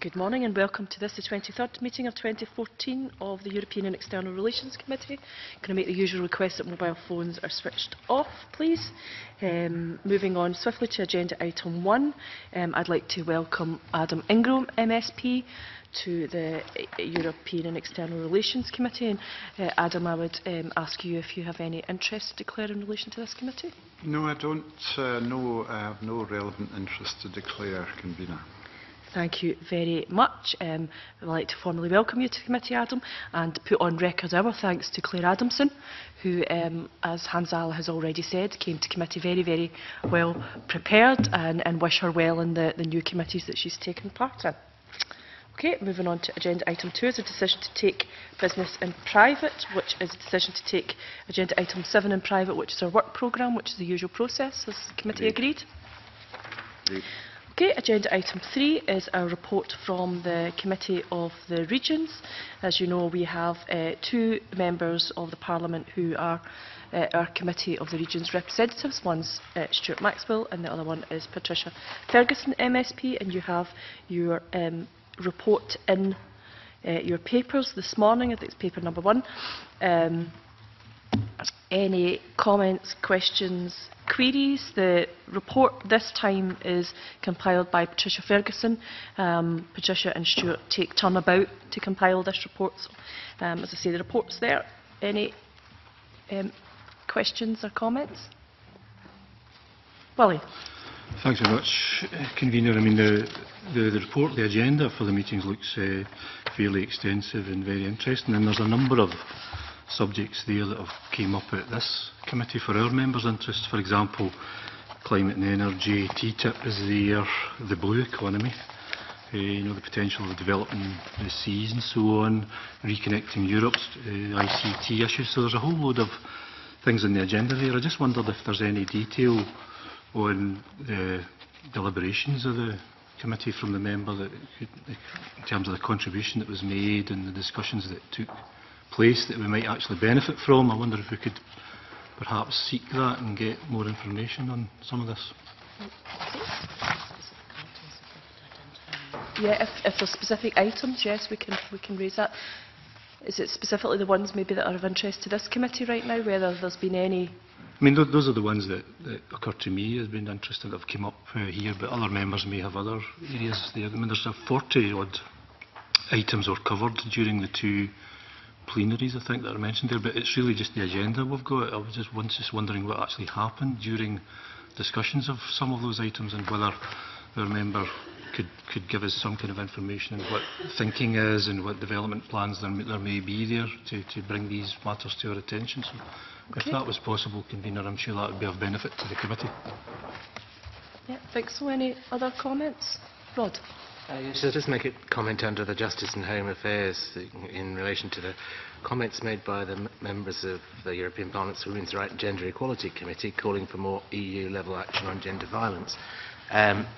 Good morning and welcome to this, the 23rd meeting of 2014 of the European and External Relations Committee. Can I make the usual request that mobile phones are switched off, please? Um, moving on swiftly to agenda item 1, um, I'd like to welcome Adam Ingram, MSP, to the European and External Relations Committee. And, uh, Adam, I would um, ask you if you have any interest to declare in relation to this committee. No, I don't. Uh, no, I have no relevant interest to declare, convener. Thank you very much. Um, I'd like to formally welcome you to the committee, Adam, and put on record our thanks to Claire Adamson, who, um, as Hansal has already said, came to committee very, very well prepared and, and wish her well in the, the new committees that she's taken part in. Okay, moving on to agenda item two is a decision to take business in private, which is a decision to take agenda item seven in private, which is our work programme, which is the usual process. Has the committee agreed? agreed? agreed. Okay, agenda item three is a report from the Committee of the Regions. As you know, we have uh, two members of the Parliament who are uh, our Committee of the Regions representatives. One's uh, Stewart Maxwell and the other one is Patricia Ferguson, MSP. And you have your um, report in uh, your papers this morning. I think it's paper number one. Um, any comments, questions, queries? The report this time is compiled by Patricia Ferguson. Um, Patricia and Stewart take turn about to compile this report. So, um, as I say, the report's there. Any um, questions or comments? Willie? Thanks very much, Convener. I mean, the, the, the report, the agenda for the meetings looks uh, fairly extensive and very interesting, and there's a number of subjects there that have came up at this committee for our members' interest. For example, climate and energy, TTIP is there, the blue economy, uh, you know, the potential of developing the seas and so on, reconnecting Europe's uh, ICT issues. So there's a whole load of things on the agenda there. I just wondered if there's any detail on the deliberations of the committee from the member that in terms of the contribution that was made and the discussions that took place that we might actually benefit from. I wonder if we could perhaps seek that and get more information on some of this. Yeah, if, if there's specific items, yes, we can, we can raise that. Is it specifically the ones maybe that are of interest to this committee right now, whether there's been any I mean, those are the ones that, that occur to me as being interesting that have come up uh, here, but other members may have other areas there. I mean, there's a 40 odd items were covered during the two plenaries, I think, that are mentioned there, but it's really just the agenda we've got. I was just, once just wondering what actually happened during discussions of some of those items and whether our member could, could give us some kind of information on what thinking is and what development plans there, there may be there to, to bring these matters to our attention. So Okay. if that was possible, convener, I'm sure that would be of benefit to the committee. Yeah, think so. Any other comments? Rod? Uh, I'll just make a comment under the Justice and Home Affairs in relation to the comments made by the members of the European Parliament's Women's Rights and Gender Equality Committee calling for more EU-level action on gender violence um,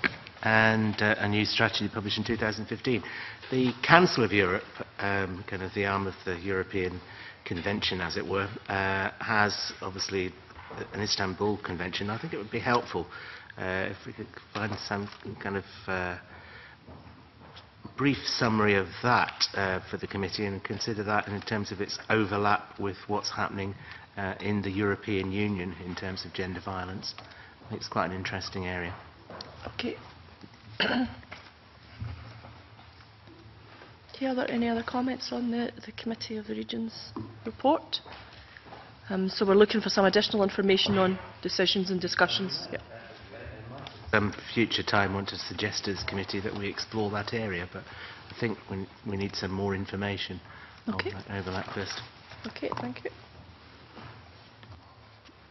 and uh, a new strategy published in 2015. The Council of Europe, um, kind of the arm of the European Convention, as it were, uh, has obviously an Istanbul Convention. I think it would be helpful uh, if we could find some kind of uh, brief summary of that uh, for the committee and consider that in terms of its overlap with what's happening uh, in the European Union in terms of gender violence. It's quite an interesting area. Okay. are there any other comments on the, the Committee of the Regions report? Um, so we're looking for some additional information on decisions and discussions. Yeah. Some future time want to suggest as committee that we explore that area, but I think we, we need some more information Okay. on that overlap first. Okay, thank you.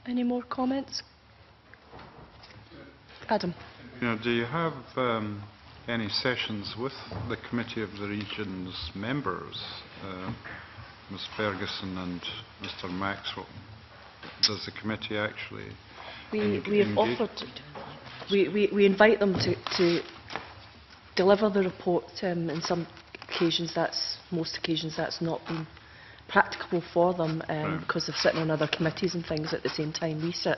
Any more comments? Adam? You know, do you have um, any sessions with the Committee of the Regions members, uh, Ms Ferguson and Mr Maxwell? Does the committee actually... We, we have engage- offered, we, we, we invite them to, to deliver the report. Um, in some occasions, that's, most occasions, that's not been practicable for them um, Right. because they're sitting on other committees and things at the same time we sit.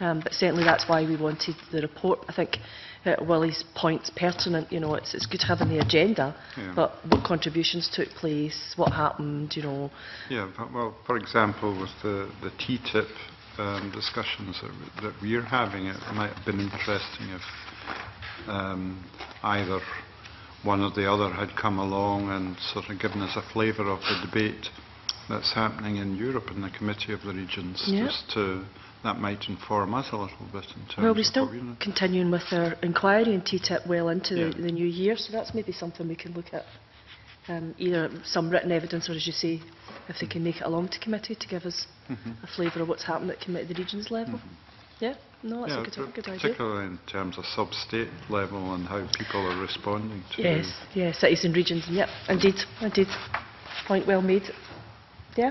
Um, but certainly that's why we wanted the report. I think uh, Willie's point's pertinent. You know, it's, it's good having the agenda, Yeah. but what contributions took place, what happened, you know. Yeah, but- well, for example, with the, the TTIP um, discussions that, that we're having, it might have been interesting if um, either one or the other had come along and sort of given us a flavour of the debate that's happening in Europe in the Committee of the Regions, Yeah. just to, that might inform us a little bit in terms Well, we're of still continuing with our inquiry in TTIP well into Yeah. the, the new year, so that's maybe something we can look at. Um, either some written evidence or, as you say, if they can make it along to committee to give us Mhm. a flavour of what's happened at committee of the regions level. Yeah, no, that's Yeah, a good, par- good idea. particularly in terms of sub-state level and how people are responding to Yes, yes, cities and regions, and yep, indeed, indeed. Point well made. Yeah?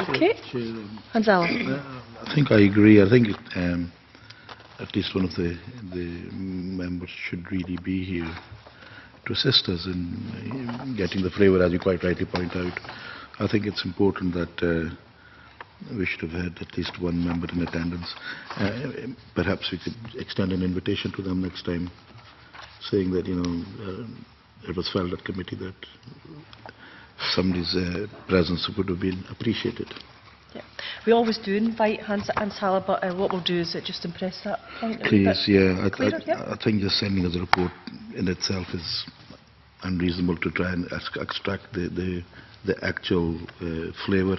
Okay, Chair, um, Hanzala. uh, I think I agree. I think um, at least one of the, the members should really be here to assist us in getting the flavour, as you quite rightly point out. I think it's important that uh, we should have had at least one member in attendance. Uh, perhaps we could extend an invitation to them next time, saying that, you know, uh, it was felt at committee that somebody's uh, presence would have been appreciated. Yeah. We always do invite Hans, Hans Haller, but uh, what we'll do is uh, just impress that point a wee bit. Please, yeah. I, clearer, I, yeah. I think just sending us a report in itself is unreasonable to try and extract the, the, the actual uh, flavour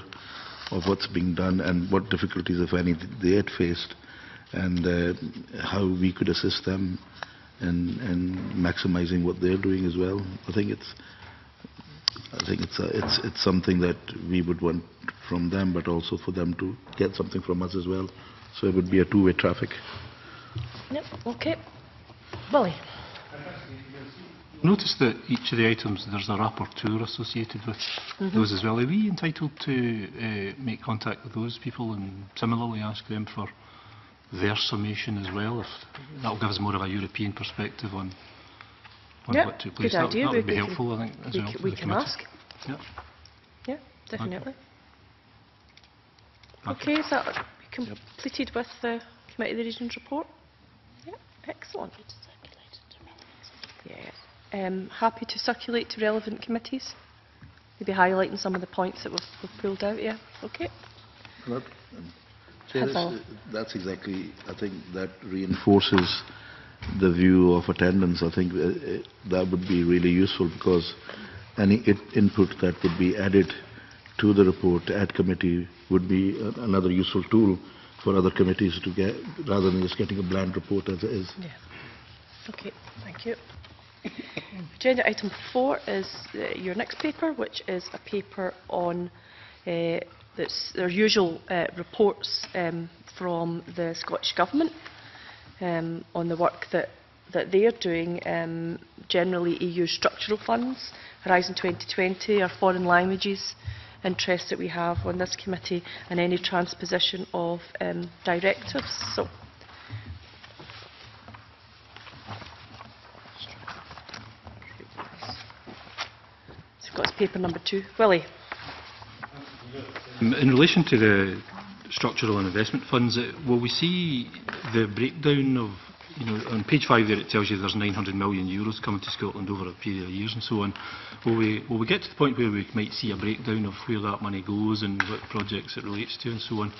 of what's being done and what difficulties, if any, they had faced and uh, how we could assist them in, in maximising what they're doing as well. I think it's I think it's, uh, it's, it's something that we would want from them, but also for them to get something from us as well. So it would be a two-way traffic. Yep, okay. Willie. Notice that each of the items there's a rapporteur associated with those as well. Are we entitled to uh, make contact with those people and similarly ask them for their summation as well? If that'll give us more of a European perspective on, on Yeah, what took good. That, idea. that We- would be we can- helpful, I think, as we, well. we can committee. ask. Yeah. Yeah, definitely. Thank Okay, is that completed with the Committee of the Regions report? Yeah, excellent. Yeah. Um, happy to circulate to relevant committees? Maybe highlighting some of the points that we've, we've pulled out, yeah? Okay. Chair, That's that's, that's exactly, I think that reinforces the view of attendance. I think uh, uh, that would be really useful because any input that would be added to the report at committee would be another useful tool for other committees to get, rather than just getting a bland report as it is. Yeah. Okay, thank you. Agenda item four is uh, your next paper, which is a paper on uh, their usual uh, reports um, from the Scottish Government um, on the work that, that they are doing, um, generally EU structural funds, Horizon 2020, our foreign languages interests that we have on this committee, and any transposition of um, directives. So So got paper number two. Willie? In relation to the structural and investment funds, uh, will we see the breakdown of, you know, on page five there it tells you there's 900 million euros coming to Scotland over a period of years and so on. Will we, will we get to the point where we might see a breakdown of where that money goes and what projects it relates to and so on?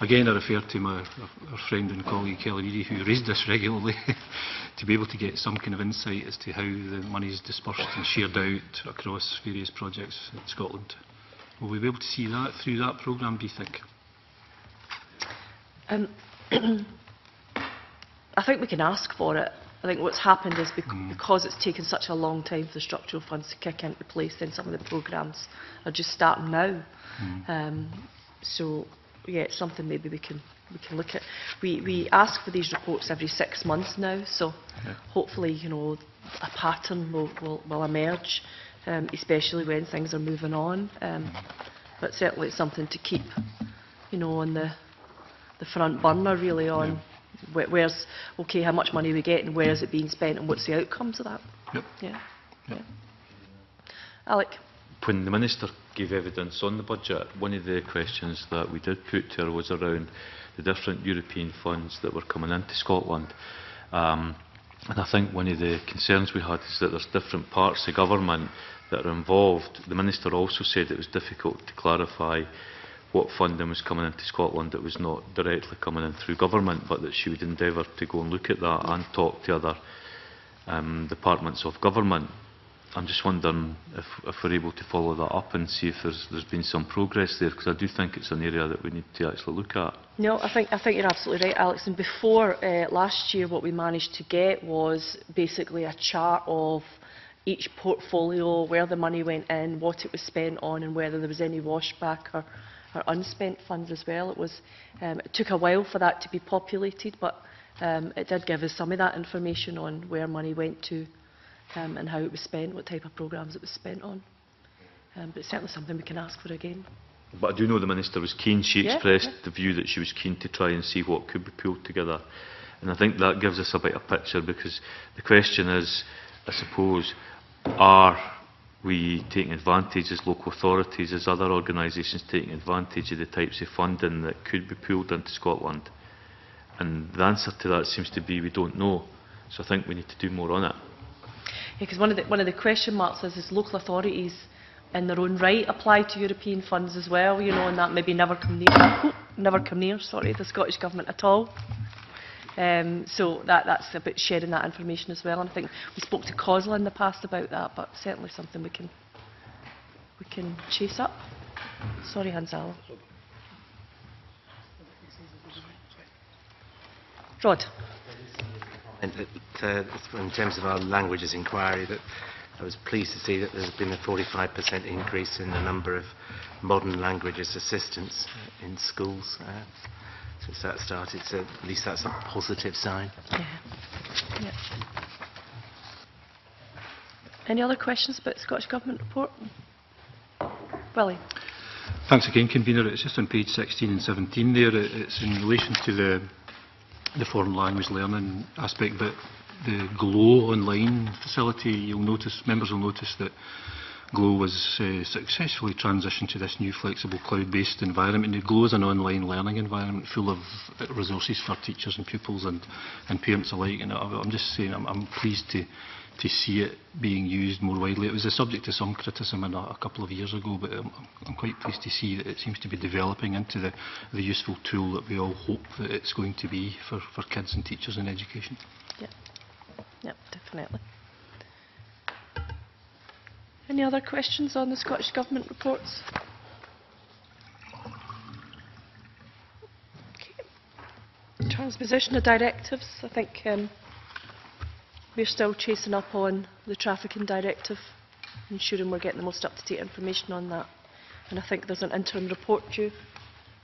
Again, I refer to my our friend and colleague Kelly Reedy who raised this regularly to be able to get some kind of insight as to how the money is dispersed and shared out across various projects in Scotland. Will we be able to see that through that programme, do you think? Um, I think we can ask for it. I think what's happened is bec Mm. because it's taken such a long time for the structural funds to kick into place, then some of the programmes are just starting now. Mm. Um, so, yeah, it's something maybe we can we can look at. We we ask for these reports every six months now, so Yeah. hopefully, you know, a pattern will will, will emerge, um, especially when things are moving on. Um, but certainly, it's something to keep, you know, on the the front burner really on where, where's okay how much money we get and where is it being spent and what's the outcomes of that. Yep. Yeah. Yep. yeah. Alec. when the Minister gave evidence on the budget, one of the questions that we did put to her was around the different European funds that were coming into Scotland. Um, and I think one of the concerns we had is that there's different parts of the government that are involved. The Minister also said it was difficult to clarify what funding was coming into Scotland that was not directly coming in through government, but that she would endeavour to go and look at that and talk to other um, departments of government. I'm just wondering if, if we're able to follow that up and see if there's, there's been some progress there, because I do think it's an area that we need to actually look at. No, I think, I think you're absolutely right, Alex. And before uh, last year, what we managed to get was basically a chart of each portfolio, where the money went in, what it was spent on, and whether there was any washback or, or unspent funds as well. It, was, um, it took a while for that to be populated, but um, it did give us some of that information on where money went to um, and how it was spent, what type of programmes it was spent on. Um, but it's certainly something we can ask for again. But I do know the Minister was keen. She yeah, expressed yeah. the view that she was keen to try and see what could be pulled together. And I think that gives us a bit of picture because the question is, I suppose, are we taking advantage as local authorities, as other organisations taking advantage of the types of funding that could be pulled into Scotland? And the answer to that seems to be we don't know. So I think we need to do more on it. Because one of the one of the question marks is, is local authorities in their own right apply to European funds as well, you know, and that maybe never come near, never come near, sorry, the Scottish Government at all. Um, so that, that's about sharing that information as well. And I think we spoke to COSLA in the past about that, but certainly something we can we can chase up. Sorry, Hanzala. Rod. And that, uh, in terms of our languages inquiry, that I was pleased to see that there's been a 45% increase in the number of modern languages assistants uh, in schools uh, since that started. So at least that's a positive sign. Yeah. Yeah. Any other questions about the Scottish Government report? Willie? Thanks again, Convener. It's just on page 16 and 17 there. It's in relation to the, the foreign language learning aspect, but the GLOW online facility, you'll notice, members will notice that GLOW was uh, successfully transitioned to this new flexible cloud-based environment. And GLOW is an online learning environment full of resources for teachers and pupils and, and parents alike. And I'm just saying I'm, I'm pleased to, to see it being used more widely. It was a subject of some criticism in a, a couple of years ago, but um, I'm quite pleased to see that it seems to be developing into the, the useful tool that we all hope that it's going to be for, for kids and teachers in education. Yep, definitely. Any other questions on the Scottish Government reports? Okay. Transposition of directives, I think um, we're still chasing up on the trafficking directive, ensuring we're getting the most up-to-date information on that. And I think there's an interim report due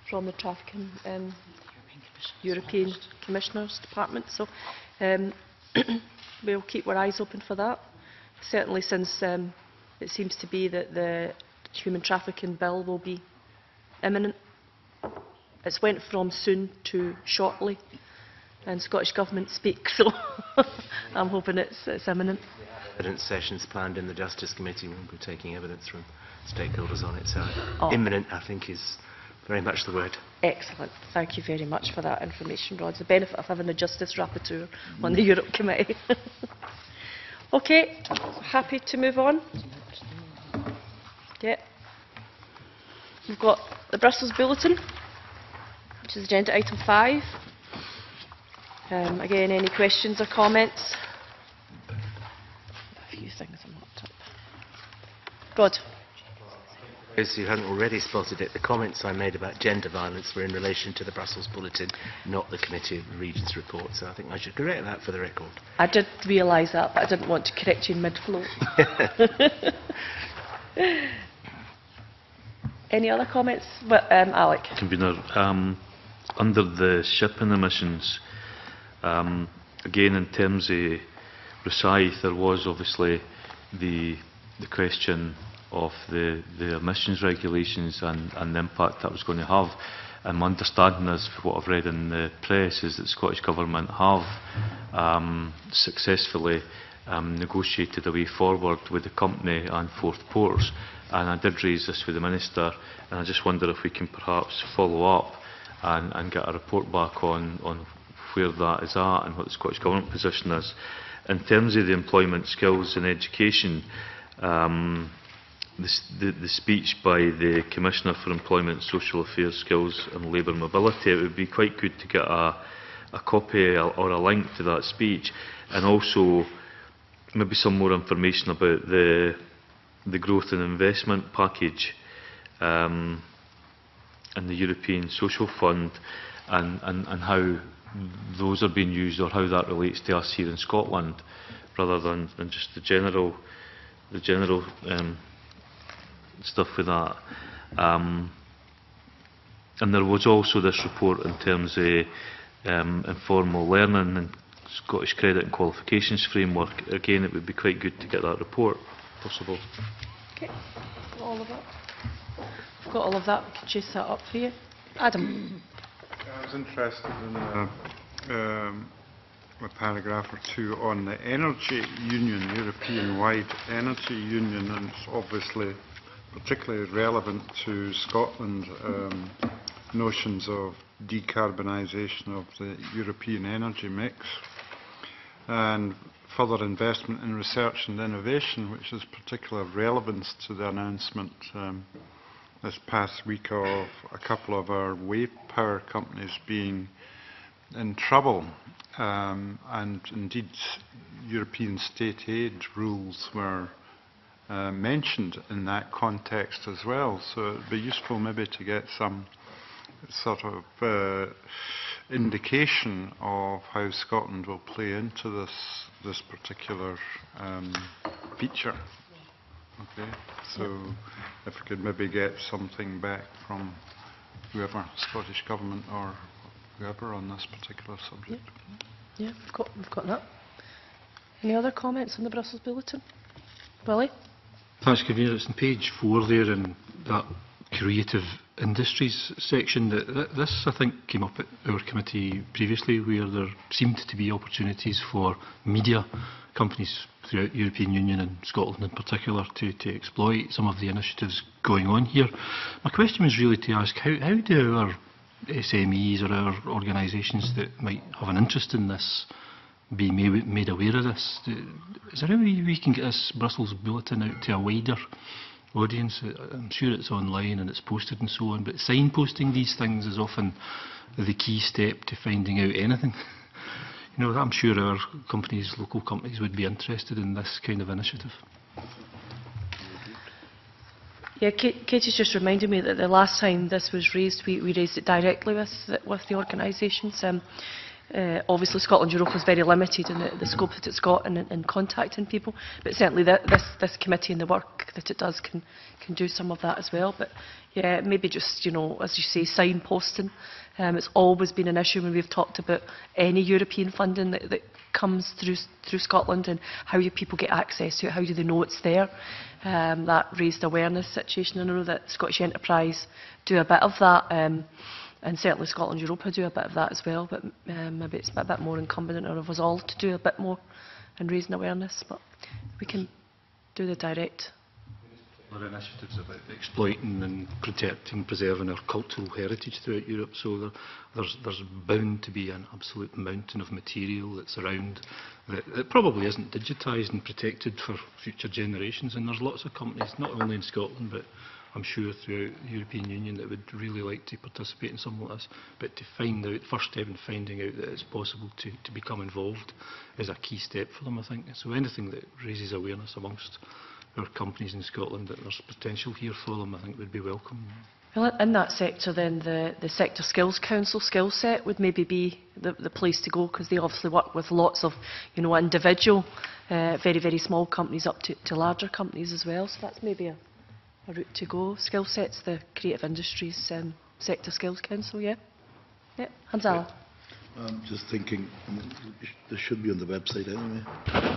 from the trafficking um, European Commissioners Department. So um, we'll keep our eyes open for that. Certainly since um, it seems to be that the human trafficking bill will be imminent. It's went from soon to shortly, and Scottish Government speak, so I'm hoping it's, it's imminent. Evidence sessions planned in the Justice Committee. We'll be taking evidence from stakeholders on it. So Oh. imminent, I think, is very much the word. Excellent. Thank you very much for that information, Rod. It's the benefit of having a Justice Rapporteur on the mm. Europe Committee. okay, happy to move on? Yeah. We've got the Brussels Bulletin, which is agenda item five. Um, again, any questions or comments? A few things I'm locked up. Rod? Those who haven't already spotted it, the comments I made about gender violence were in relation to the Brussels Bulletin, not the Committee of the Regions report. So I think I should correct that for the record. I did realise that, but I didn't want to correct you in mid-flow. Any other comments? Well, um, Alec? Convener, um, under the shipping emissions, um, again in terms of Rosyth, there was obviously the, the question of the, the emissions regulations and, and the impact that was going to have. And my understanding is, what I've read in the press, is that the Scottish Government have um, successfully um, negotiated a way forward with the company and Forth Ports and I did raise this with the Minister, and I just wonder if we can perhaps follow up and, and get a report back on, on where that is at and what the Scottish Government position is. In terms of the employment skills and education, um, the, the, the speech by the Commissioner for Employment, Social Affairs, Skills and Labour Mobility, it would be quite good to get a, a copy or or a link to that speech and also maybe some more information about the, the growth and investment package um, and the European Social Fund and, and, and how those are being used or how that relates to us here in Scotland rather than, than just the general the general um, stuff with that. Um, and there was also this report in terms of um, informal learning and Scottish Credit and Qualifications Framework. Again, it would be quite good to get that report, possible. Okay, got all of that. I've got all of that. We can chase that up for you. Adam. I was interested in uh, um, a paragraph or two on the energy union, European-wide energy union, and it's obviously particularly relevant to Scotland um, notions of decarbonisation of the European energy mix and further investment in research and innovation, which is particular relevance to the announcement um, this past week of a couple of our wave power companies being in trouble. Um, and indeed, European state aid rules were uh, mentioned in that context as well. So it would be useful maybe to get some sort of uh, indication of how Scotland will play into this, this particular um, feature. Okay, so if we could maybe get something back from whoever, Scottish Government or whoever on this particular subject. Yeah, we've got, we've got that. Any other comments on the Brussels Bulletin? Willie? Thanks, Convener. It's on page four there in that creative industries section. That, this, I think, came up at our committee previously where there seemed to be opportunities for media companies throughout the European Union and Scotland in particular to, to exploit some of the initiatives going on here. My question was really to ask how, how do our SMEs or our organisations that might have an interest in this be made aware of this? Is there any way we can get this Brussels bulletin out to a wider audience? Uh, I'm sure it's online and it's posted and so on, but signposting these things is often the key step to finding out anything. You know, I'm sure our companies, local companies, would be interested in this kind of initiative. Yeah, Ka- Katie's just reminded me that the last time this was raised, we, we raised it directly with the, with the organisations. Um, Uh, obviously, Scotland Europe is very limited in the, the scope that it's got in, in contacting people, but certainly the, this, this committee and the work that it does can, can do some of that as well. But yeah, maybe just, you know, as you say, signposting. Um, it's always been an issue when we've talked about any European funding that, that comes through through Scotland and how do people get access to it, how do they know it's there. Um, that raised awareness situation. I know that Scottish Enterprise do a bit of that. Um, and certainly Scotland Europa do a bit of that as well, but um, maybe it's a bit more incumbent on us all to do a bit more and raising awareness, but we can do the direct. There are initiatives about exploiting and protecting, preserving our cultural heritage throughout Europe, so there, there's, there's bound to be an absolute mountain of material that's around that, that probably isn't digitised and protected for future generations, and there's lots of companies, not only in Scotland, but I'm sure throughout the European Union that would really like to participate in something like this. But to find out, first step in finding out that it's possible to, to become involved is a key step for them, I think. So anything that raises awareness amongst our companies in Scotland that there's potential here for them, I think would be welcome. Well, in that sector, then the, the Sector Skills Council skill set would maybe be the, the place to go because they obviously work with lots of, you know, individual, uh, very, very small companies up to, to larger companies as well. So that's maybe a, a route to go. Skillset's, the Creative Industries um, Sector Skills Council, yeah? Yeah, Hanzala. I'm just thinking, this should be on the website anyway.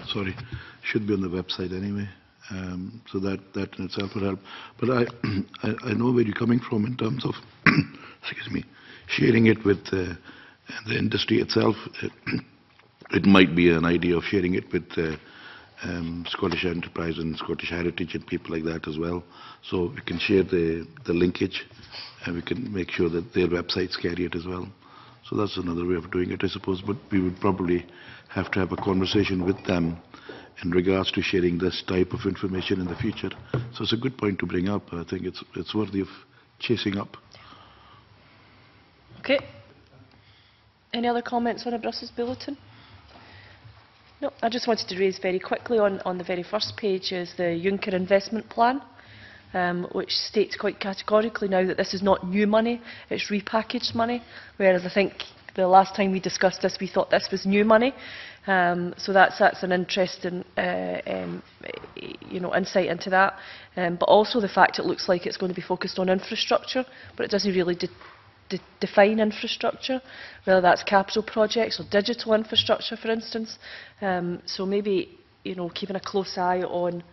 Sorry, should be on the website anyway. Um, so that, that in itself would help. But I, I, I know where you're coming from in terms of, excuse me, sharing it with uh, the industry itself. it might be an idea of sharing it with uh, um, Scottish Enterprise and Scottish Heritage and people like that as well. So we can share the, the linkage and we can make sure that their websites carry it as well. So that's another way of doing it, I suppose. But we would probably have to have a conversation with them in regards to sharing this type of information in the future. So it's a good point to bring up. I think it's, it's worthy of chasing up. Okay. Any other comments on a Brussels bulletin? No, I just wanted to raise very quickly on, on the very first page is the Juncker investment plan, um, which states quite categorically now that this is not new money, it's repackaged money, whereas I think the last time we discussed this we thought this was new money. Um, so that's, that's an interesting uh, um, you know, insight into that. Um, but also the fact it looks like it's going to be focused on infrastructure, but it doesn't really define infrastructure, whether that's capital projects or digital infrastructure, for instance. Um, so maybe, you know, keeping a close eye on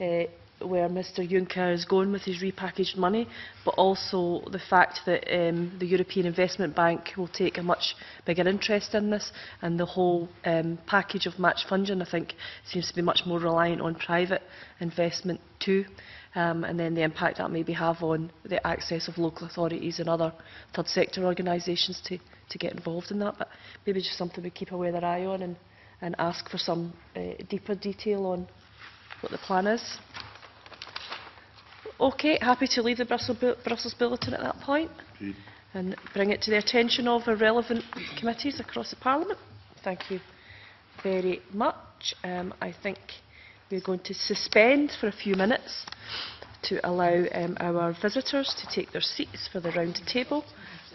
uh, where Mr Juncker is going with his repackaged money, but also the fact that um, the European Investment Bank will take a much bigger interest in this, and the whole um, package of match funding, I think, seems to be much more reliant on private investment too um, and then the impact that maybe have on the access of local authorities and other third sector organisations to, to get involved in that. But maybe just something we keep away their eye on and, and ask for some uh, deeper detail on what the plan is. Okay, happy to leave the Brussels, bu Brussels Bulletin at that point and bring it to the attention of the relevant committees across the Parliament. Thank you very much. Um, I think We're going to suspend for a few minutes to allow um, our visitors to take their seats for the round table.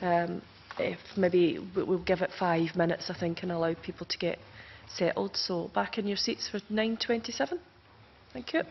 Um, if maybe we'll give it five minutes, I think, and allow people to get settled. So back in your seats for 9.27. Thank you.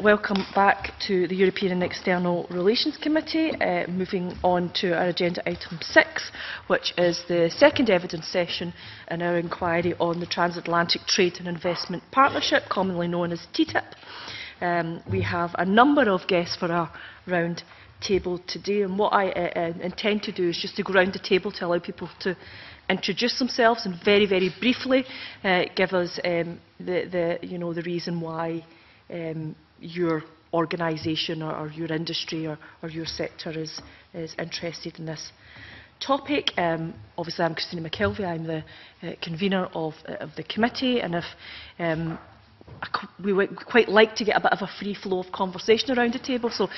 Welcome back to the European and External Relations Committee. Uh, moving on to our agenda item 6, which is the second evidence session in our inquiry on the Transatlantic Trade and Investment Partnership, commonly known as TTIP. Um, we have a number of guests for our round table today, and what I uh, uh, intend to do is just to go round the table to allow people to introduce themselves and very, very briefly uh, give us um, the, the, you know, the reason why um, your organisation or, or your industry or, or your sector is, is interested in this topic. Um, obviously, I'm Christina McKelvey. I'm the uh, convener of, uh, of the committee, and if um, we quite like to get a bit of a free flow of conversation around the table. So uh,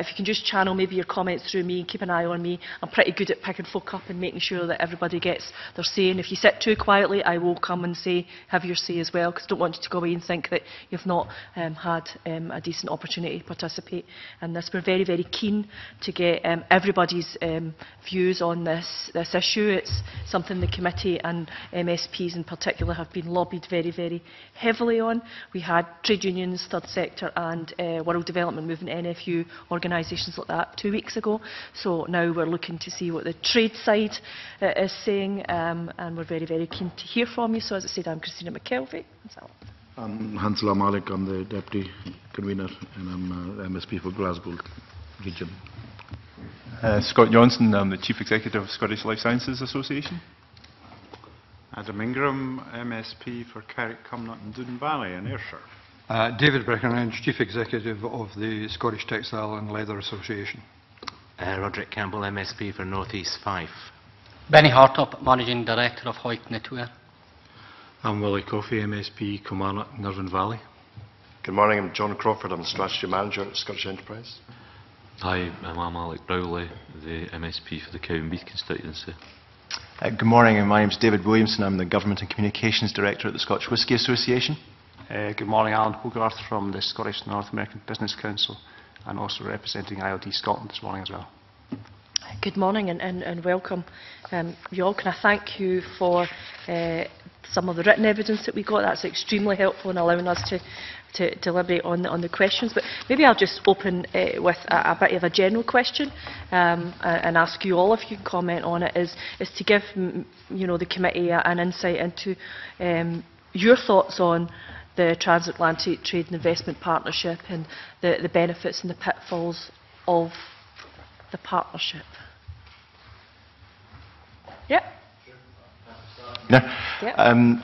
if you can just channel maybe your comments through me, and keep an eye on me. I'm pretty good at picking folk up and making sure that everybody gets their say. And if you sit too quietly, I will come and say, have your say as well, because I don't want you to go away and think that you've not um, had um, a decent opportunity to participate in this. We're very, very keen to get um, everybody's um, views on this, this issue. It's something the committee and MSPs in particular have been lobbied very, very heavily on. we had trade unions, third sector and uh, World Development Movement, NFU, organisations like that two weeks ago. So now we're looking to see what the trade side uh, is saying um, and we're very, very keen to hear from you. So as I said, I'm Christina McKelvey. I'm Hansel Malik, I'm the Deputy Convener and I'm uh, MSP for Glasgow Region. Uh, Scott Johnson, I'm the Chief Executive of Scottish Life Sciences Association. Adam Ingram, MSP for Carrick, Cumnock and Doon Valley in Ayrshire. Uh, David Breckenridge, Chief Executive of the Scottish Textile and Leather Association. Uh, Roderick Campbell, MSP for North East Fife. Benny Hartop, Managing Director of Hawick Knitwear. I'm Willie Coffey, MSP, Kilmarnock, Nirvan Valley. Good morning, I'm John Crawford, I'm Strategy Manager at Scottish Enterprise. Hi, I'm Alex Rowley, the MSP for the Cowdenbeath constituency. Uh, good morning, my name is David Williamson. I'm the Government and Communications Director at the Scotch Whisky Association. Uh, good morning, Alan Hogarth from the Scottish North American Business Council and also representing ILD Scotland this morning as well. Good morning and, and, and welcome um, you all. Can I thank you for uh, some of the written evidence that we got. That's extremely helpful in allowing us to, to deliberate on the, on the questions. But maybe I'll just open uh, with a, a bit of a general question um, and ask you all if you can comment on it, is, is to give you know, the committee an insight into um, your thoughts on the Transatlantic Trade and Investment Partnership and the, the benefits and the pitfalls of the partnership. Yeah. Yeah. Yeah. Um,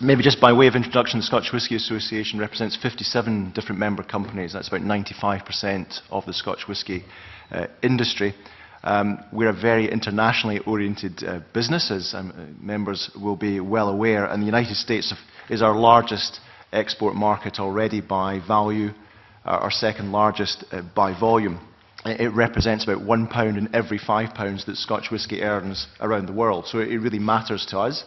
maybe just by way of introduction, the Scotch Whisky Association represents 57 different member companies. That's about 95% of the Scotch whisky uh, industry. Um, we're a very internationally oriented uh, business, as um, uh, members will be well aware, and the United States is our largest export market already by value, uh, our second largest uh, by volume. It represents about one pound in every five pounds that Scotch whisky earns around the world. So it really matters to us.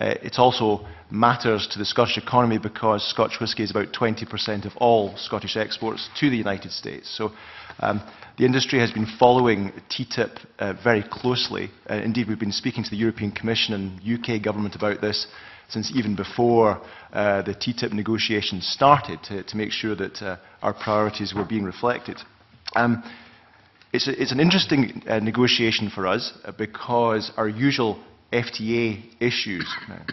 Uh, it also matters to the Scottish economy because Scotch whisky is about 20% of all Scottish exports to the United States. So um, the industry has been following TTIP uh, very closely. Uh, indeed, we've been speaking to the European Commission and UK government about this since even before uh, the TTIP negotiations started to, to make sure that uh, our priorities were being reflected. Um, it's, a, it's an interesting uh, negotiation for us uh, because our usual FTA issues,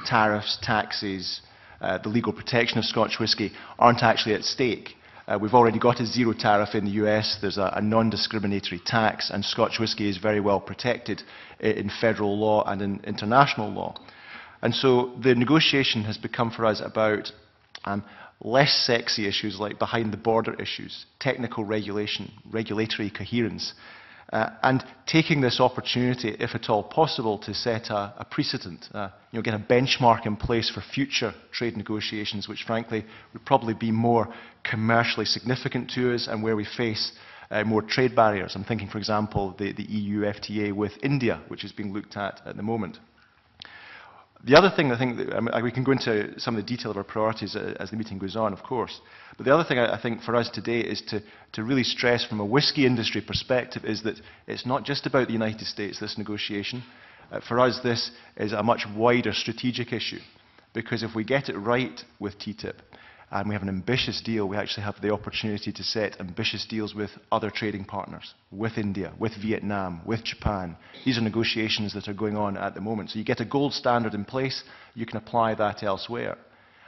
tariffs, taxes, uh, the legal protection of Scotch whisky, aren't actually at stake. Uh, we've already got a zero tariff in the US, there's a, a non-discriminatory tax, and Scotch whisky is very well protected in federal law and in international law. And so the negotiation has become for us about um, less sexy issues like behind the border issues, technical regulation, regulatory coherence, uh, and taking this opportunity, if at all possible, to set a, a precedent, uh, you know, get a benchmark in place for future trade negotiations, which frankly would probably be more commercially significant to us and where we face uh, more trade barriers. I'm thinking, for example, the, the EU FTA with India, which is being looked at at the moment. The other thing I think, that, I mean, we can go into some of the detail of our priorities uh, as the meeting goes on, of course, but the other thing I, I think for us today is to, to really stress from a whisky industry perspective is that it's not just about the United States, this negotiation. Uh, for us, this is a much wider strategic issue, because if we get it right with TTIP, and we have an ambitious deal, we actually have the opportunity to set ambitious deals with other trading partners, with India, with Vietnam, with Japan. These are negotiations that are going on at the moment. So you get a gold standard in place, you can apply that elsewhere.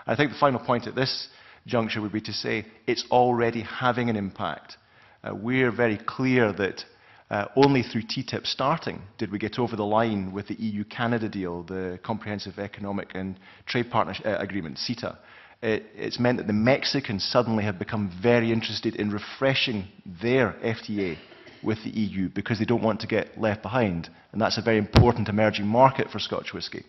I think the final point at this juncture would be to say it's already having an impact. Uh, we're very clear that uh, only through TTIP starting did we get over the line with the EU-Canada deal, the Comprehensive Economic and Trade Partnership uh, Agreement, CETA it, it's meant that the Mexicans suddenly have become very interested in refreshing their FTA with the EU because they don't want to get left behind. And that's a very important emerging market for Scotch whisky.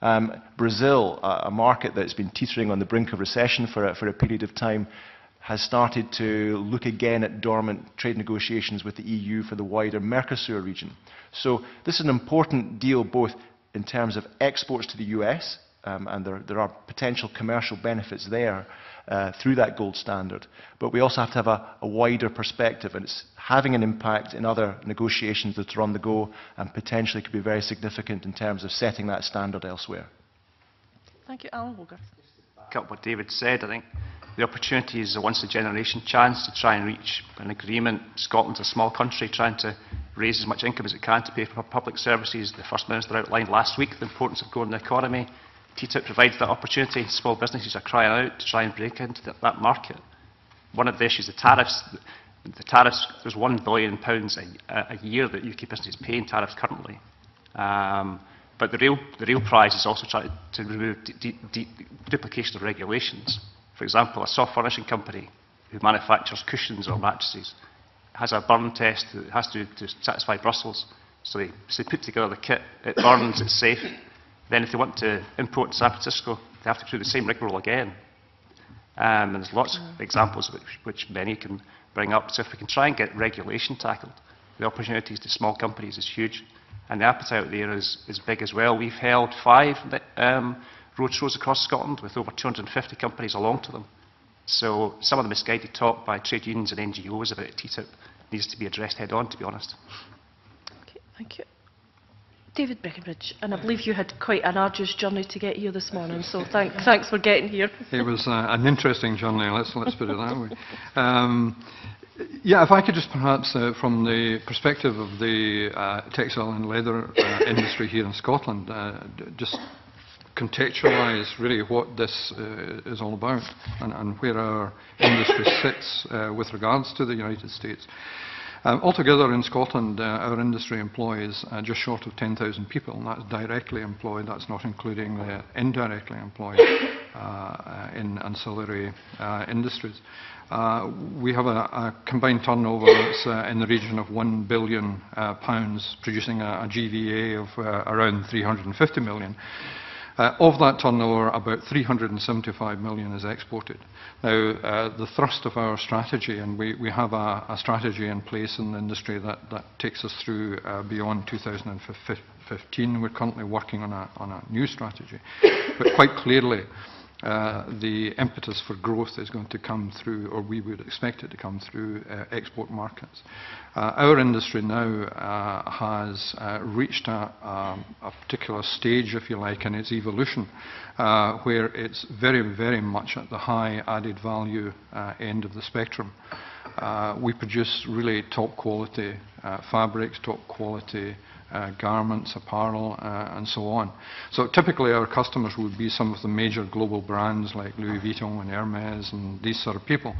Um, Brazil, a, a market that's been teetering on the brink of recession for a, for a period of time, has started to look again at dormant trade negotiations with the EU for the wider Mercosur region. So this is an important deal both in terms of exports to the US, um, and there, there are potential commercial benefits there uh, through that gold standard. But we also have to have a, a wider perspective, and it's having an impact in other negotiations that are on the go and potentially could be very significant in terms of setting that standard elsewhere. Thank you, Alan Hogarth. Back up what David said, I think the opportunity is a once-a-generation chance to try and reach an agreement. Scotland's a small country trying to raise as much income as it can to pay for public services. The First Minister outlined last week the importance of growing the economy, TTIP provides that opportunity. Small businesses are crying out to try and break into the, that market. One of the issues, the tariffs, the tariffs, there's £1 billion a, a year that UK businesses pay in tariffs currently. Um, but the real, the real prize is also trying to remove duplication of regulations. For example, a soft furnishing company who manufactures cushions or mattresses has a burn test that has to, to satisfy Brussels. So they, so they put together the kit, it burns, it's safe. Then if they want to import San Francisco, they have to do the same rigmarole again. Um, and there's lots of mm. examples which, which many can bring up. So if we can try and get regulation tackled, the opportunities to small companies is huge. And the appetite there is, is big as well. We've held five um, roadshows across Scotland with over 250 companies along to them. So some of the misguided talk by trade unions and NGOs about TTIP needs to be addressed head on, to be honest. Okay, thank you. David Breckenridge, and I believe you had quite an arduous journey to get here this morning, so thank, thanks for getting here. It was uh, an interesting journey, let's, let's put it that way. Um, yeah, if I could just perhaps, uh, from the perspective of the uh, textile and leather uh, industry here in Scotland, uh, just contextualise really what this uh, is all about and, and, where our industry sits with regards to the United States. Um, altogether in Scotland, uh, our industry employs uh, just short of 10,000 people, and that's directly employed, that's not including the indirectly employed uh, in ancillary uh, industries. Uh, we have a, a combined turnover that's uh, in the region of £1 billion, uh, pounds, producing a, a GVA of uh, around 350 million. Uh, of that turnover, about 375 million is exported. Now, uh, the thrust of our strategy, and we, we have a, a strategy in place in the industry that, that takes us through uh, beyond 2015. We're currently working on a, on a new strategy. but quite clearly, the impetus for growth is going to come through, or we would expect it to come through, uh, export markets. Uh, our industry now uh, has uh, reached a, um, a, particular stage, if you like, in its evolution, uh, where it's very, very much at the high added value end of the spectrum. we produce really top quality fabrics, top quality uh, garments, apparel, uh, and so on. So typically our customers would be some of the major global brands like Louis Vuitton and Hermes and these sort of people.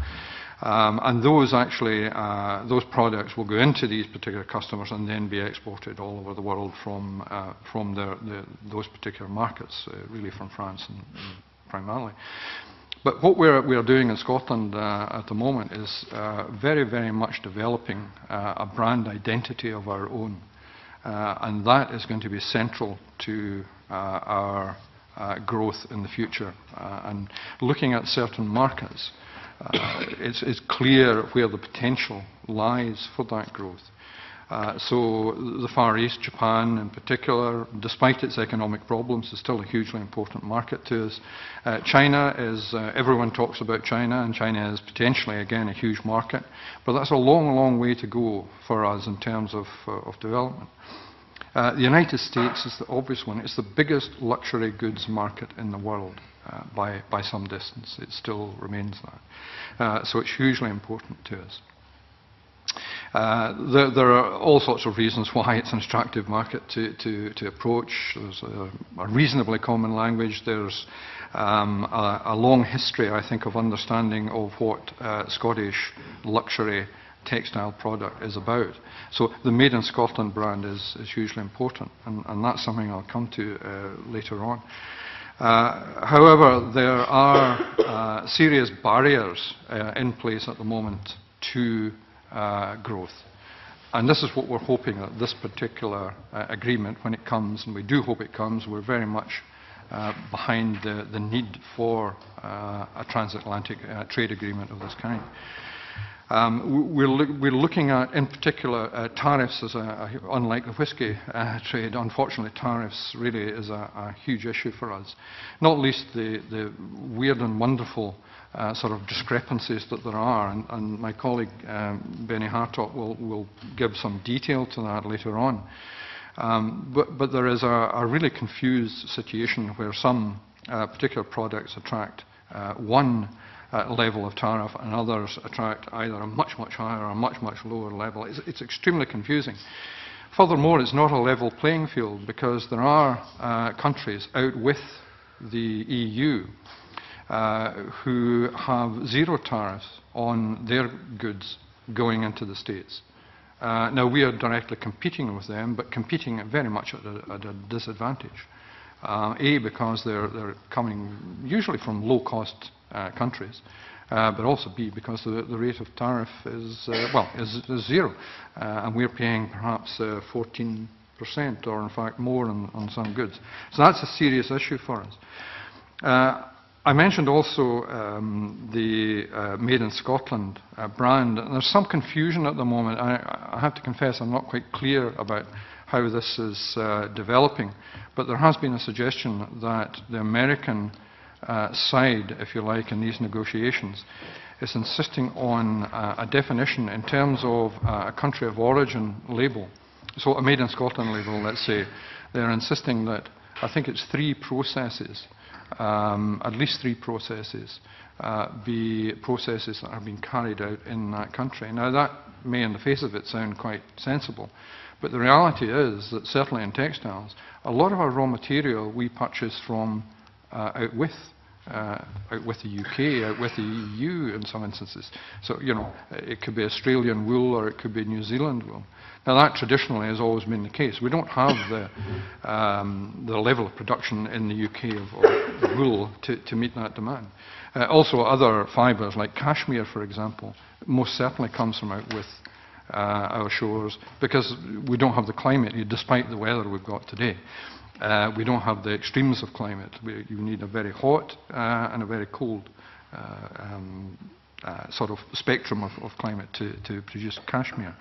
Um, and those actually, uh, those products will go into these particular customers and then be exported all over the world from, uh, from the, the, those particular markets, uh, really from France and, and primarily. But what we're, we're doing in Scotland uh, at the moment is uh, very, very much developing uh, a brand identity of our own. Uh, and that is going to be central to uh, our uh, growth in the future. And looking at certain markets, it's, it's clear where the potential lies for that growth. Uh, so the Far East, Japan in particular, despite its economic problems, is still a hugely important market to us. Uh, China is, uh, everyone talks about China, and China is potentially, again, a huge market. But that's a long, long way to go for us in terms of, uh, of development. Uh, the United States is the obvious one. It's the biggest luxury goods market in the world uh, by, by some distance. It still remains that. So it's hugely important to us. Uh, there, there, are all sorts of reasons why it's an attractive market to, to, to approach. There's a, a, reasonably common language. There's um, a, a, long history, I think, of understanding of what uh, Scottish luxury textile product is about. So the Made in Scotland brand is, is hugely important, and, and, that's something I'll come to uh, later on. Uh, however, there are uh, serious barriers uh, in place at the moment to growth. And this is what we're hoping that this particular uh, agreement, when it comes, and we do hope it comes, we're very much uh, behind the, the, need for uh, a transatlantic uh, trade agreement of this kind. Um, we're, we're, looking at, in particular, uh, tariffs as a, a, unlike the whisky uh, trade. Unfortunately, tariffs really is a, a, huge issue for us. Not least the, the weird and wonderful uh, sort of discrepancies that there are, and, and my colleague um, Benny Hartop will, will, give some detail to that later on. Um, but, but, there is a, a, really confused situation where some uh, particular products attract uh, one uh, level of tariff and others attract either a much, much higher or a much, much lower level. It's, it's extremely confusing. Furthermore, it's not a level playing field because there are uh, countries out with the EU uh, who have zero tariffs on their goods going into the States. Uh, now, we are directly competing with them, but competing very much at a, at a disadvantage. Uh, a, because they're, they're, coming usually from low-cost uh, countries, uh, but also B, because the, the rate of tariff is, uh, well, is, is zero. and we're paying perhaps 14% or, in fact, more on, on, some goods. So that's a serious issue for us. I mentioned also um, the uh, Made in Scotland uh, brand. And there's some confusion at the moment. I, I, have to confess I'm not quite clear about how this is uh, developing. But there has been a suggestion that the American uh, side, if you like, in these negotiations is insisting on uh, a definition in terms of uh, a country of origin label. So a Made in Scotland label, let's say. They're insisting that I think it's three processes um, at least three processes uh, be processes that have been carried out in that country. Now, that may, in the face of it, sound quite sensible, but the reality is that certainly in textiles, a lot of our raw material we purchase from uh, out with uh, out with the UK, out with the EU in some instances. So, you know, it could be Australian wool or it could be New Zealand wool. Now, that traditionally has always been the case. We don't have the, um, the level of production in the UK of, of wool to, to, meet that demand. Uh, also, other fibres like cashmere, for example, most certainly comes from out with uh, our shores because we don't have the climate, despite the weather we've got today. Uh, we don't have the extremes of climate. We, you need a very hot uh, and a very cold uh, um, uh, sort of spectrum of, of climate to, to, produce cashmere.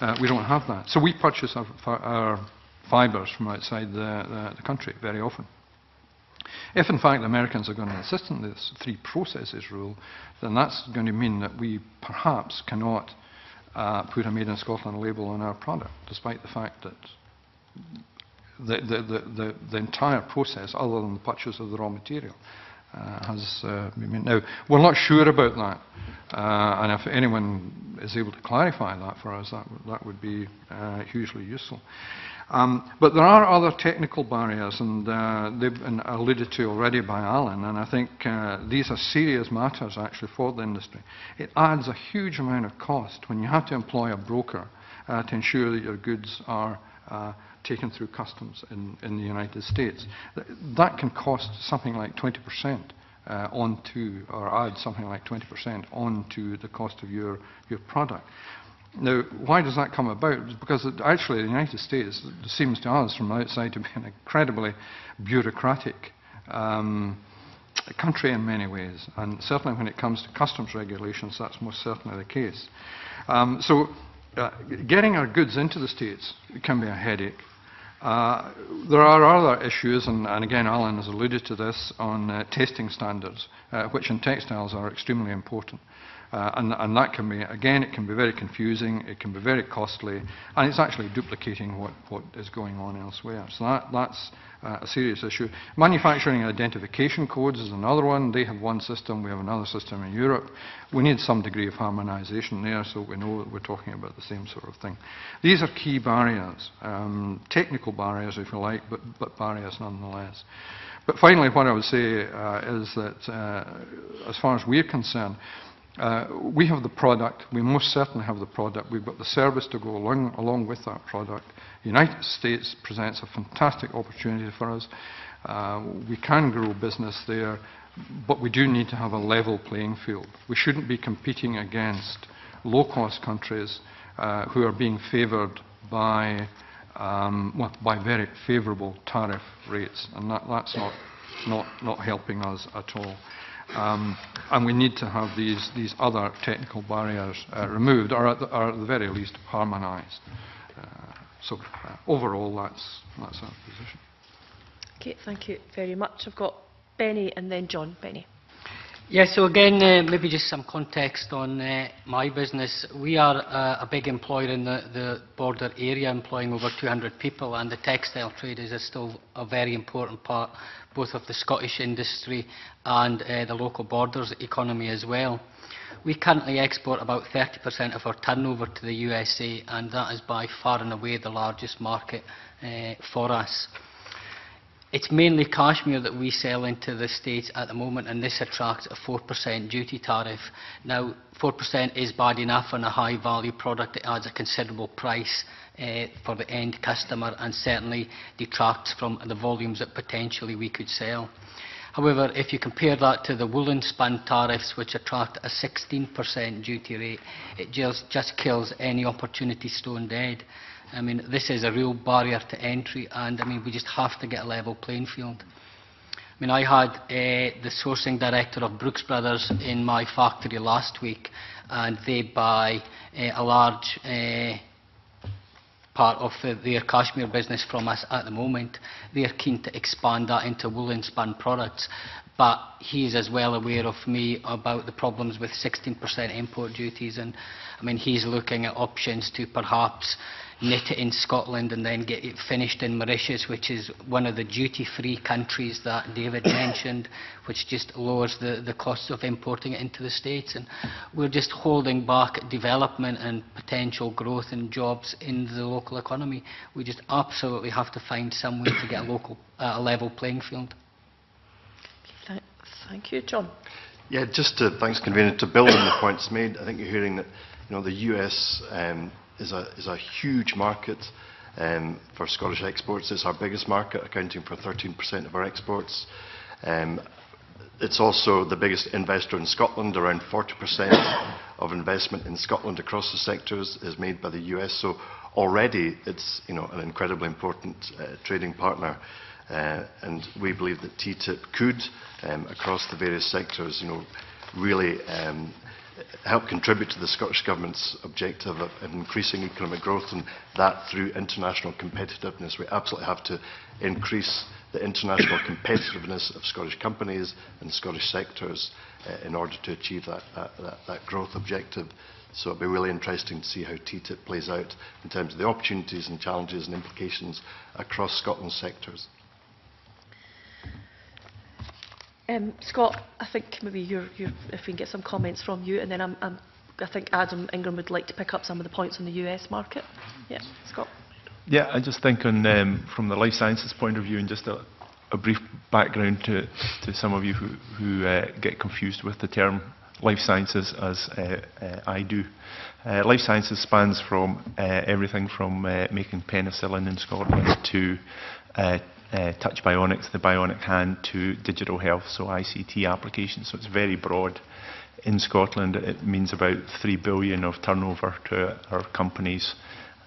Uh, we don't have that. So we purchase our, our fibres from outside the, the, the, country very often. If in fact the Americans are going to insist on this three processes rule, then that's going to mean that we perhaps cannot uh, put a made in Scotland label on our product, despite the fact that the, the, the, the, entire process, other than the purchase of the raw material, has uh, been Now, we're not sure about that, uh, and if anyone is able to clarify that for us, that, that would be uh, hugely useful. Um, but there are other technical barriers, and uh, they've been alluded to already by Allan, and I think uh, these are serious matters actually for the industry. It adds a huge amount of cost when you have to employ a broker to ensure that your goods are taken through customs in, in the United States. That can cost something like 20% uh, onto, or add something like 20% onto the cost of your, your product. Now, why does that come about? Because it, actually the United States seems to us from outside to be an incredibly bureaucratic um, country in many ways, and certainly when it comes to customs regulations, that's most certainly the case. Um, so, uh, getting our goods into the States can be a headache. Uh, there are other issues, and, and, again Allan has alluded to this, on uh, testing standards, uh, which in textiles are extremely important. Uh, and, and that can be, again, it can be very confusing, it can be very costly, and it's actually duplicating what, what is going on elsewhere. So that, that's uh, a serious issue. Manufacturing identification codes is another one. They have one system, we have another system in Europe. We need some degree of harmonisation there so we know that we're talking about the same sort of thing. These are key barriers, um, technical barriers if you like, but, but barriers nonetheless. But finally, what I would say uh, is that uh, as far as we're concerned, uh, we have the product, we most certainly have the product, we've got the service to go along, along with that product. The United States presents a fantastic opportunity for us. Uh, we can grow business there, but we do need to have a level playing field. We shouldn't be competing against low-cost countries uh, who are being favoured by, um, well, by very favourable tariff rates, and that, that's not, not, not helping us at all. Um, and we need to have these, these other technical barriers uh, removed, or at, the, or at the very least harmonised. Uh, so uh, overall, that's, that's our position. Okay, thank you very much. I've got Benny and then John. Benny. Yes, so again, uh, maybe just some context on uh, my business. We are uh, a big employer in the, the border area, employing over 200 people, and the textile trade is still a very important part both of the Scottish industry and uh, the local borders economy as well. We currently export about 30% of our turnover to the USA, and that is by far and away the largest market uh, for us. It's mainly cashmere that we sell into the States at the moment, and this attracts a 4% duty tariff. Now, 4% is bad enough on a high-value product. It adds a considerable price uh, for the end customer and certainly detracts from the volumes that potentially we could sell. However, if you compare that to the woolen spun tariffs, which attract a 16% duty rate, it just, just kills any opportunity stone dead. I mean, this is a real barrier to entry, and I mean, we just have to get a level playing field. I mean, I had uh, the sourcing director of Brooks Brothers in my factory last week, and they buy uh, a large uh, part of the, their cashmere business from us at the moment. They're keen to expand that into woolen spun products, but he is as well aware of me about the problems with 16% import duties, and I mean, he's looking at options to perhaps knit it in Scotland and then get it finished in Mauritius, which is one of the duty-free countries that David mentioned, which just lowers the, the costs of importing it into the States. And we're just holding back development and potential growth and jobs in the local economy. We just absolutely have to find some way to get a local, uh, a level playing field. Thank you. John. Yeah, just to, thanks, Convener. To build on the points made, I think you're hearing that you know, the US um, is a, is a huge market um, for Scottish exports. It's our biggest market, accounting for 13% of our exports. Um, it's also the biggest investor in Scotland. Around 40% of investment in Scotland across the sectors is made by the US. So already it's you know, an incredibly important uh, trading partner. Uh, and we believe that TTIP could, um, across the various sectors, you know, really um, help contribute to the Scottish Government's objective of increasing economic growth and that through international competitiveness. We absolutely have to increase the international competitiveness of Scottish companies and Scottish sectors uh, in order to achieve that, that, that, that growth objective. So it'll be really interesting to see how TTIP plays out in terms of the opportunities and challenges and implications across Scotland's sectors. Um, Scott, I think maybe you're, you're, if we can get some comments from you, and then I'm, I'm, I think Adam Ingram would like to pick up some of the points on the US market. Yeah, Scott. Yeah, I just think on, um, from the life sciences point of view, and just a, a brief background to, to some of you who, who uh, get confused with the term life sciences as uh, uh, I do. Uh, life sciences spans from uh, everything from uh, making penicillin in Scotland to uh, uh, touch bionics, the bionic hand, to digital health, so ICT applications. So it's very broad. In Scotland, it means about 3 billion of turnover to our companies,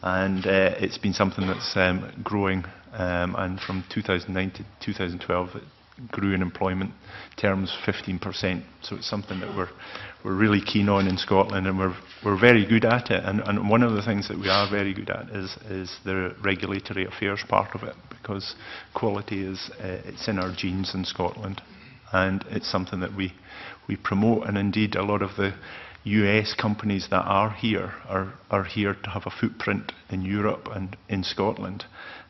and uh, it's been something that's um, growing. Um, and from 2009 to 2012, it grew in employment terms 15%. So it's something that we're we're really keen on in Scotland, and we're we're very good at it. And, and one of the things that we are very good at is is the regulatory affairs part of it, because quality is uh, it's in our genes in Scotland, and it's something that we we promote. And indeed, a lot of the US companies that are here are, are here to have a footprint in Europe and in Scotland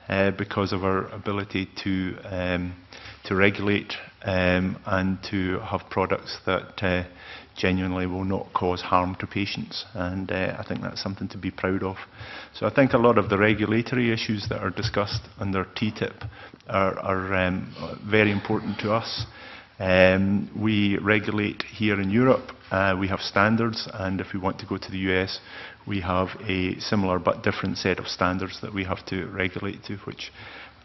uh, because of our ability to, um, to regulate um, and to have products that uh, genuinely will not cause harm to patients. And uh, I think that's something to be proud of. So I think a lot of the regulatory issues that are discussed under TTIP are, are um, very important to us. Um, we regulate here in Europe, uh, we have standards, and if we want to go to the US, we have a similar but different set of standards that we have to regulate to, which,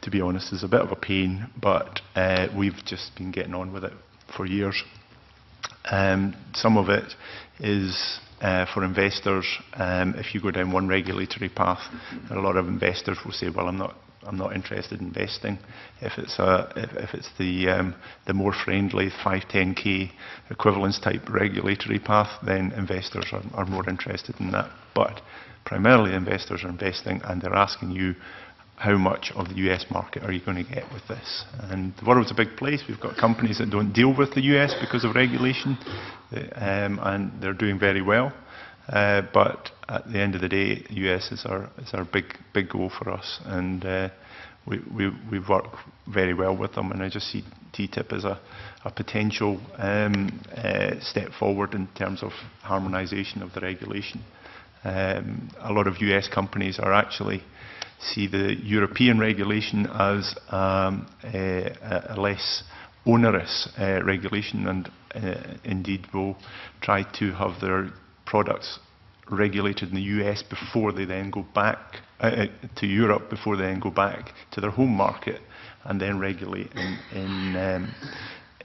to be honest, is a bit of a pain, but uh, we've just been getting on with it for years. Um, some of it is uh, for investors. Um, if you go down one regulatory path, a lot of investors will say, well, I'm not I'm not interested in investing. If it's, a, if, if it's the, um, the more friendly 510k equivalence type regulatory path, then investors are, are more interested in that. But primarily investors are investing and they're asking you how much of the US market are you going to get with this? And the world's a big place. We've got companies that don't deal with the US because of regulation, um, and they're doing very well. Uh, but at the end of the day, the US is our, is our big, big goal for us. And uh, we, we, we work very well with them. And I just see TTIP as a, a potential um, uh, step forward in terms of harmonisation of the regulation. Um, a lot of US companies are actually see the European regulation as um, a, a, less onerous uh, regulation and uh, indeed will try to have their products regulated in the US before they then go back uh, uh, to Europe, before they then go back to their home market and then regulate in, in, um,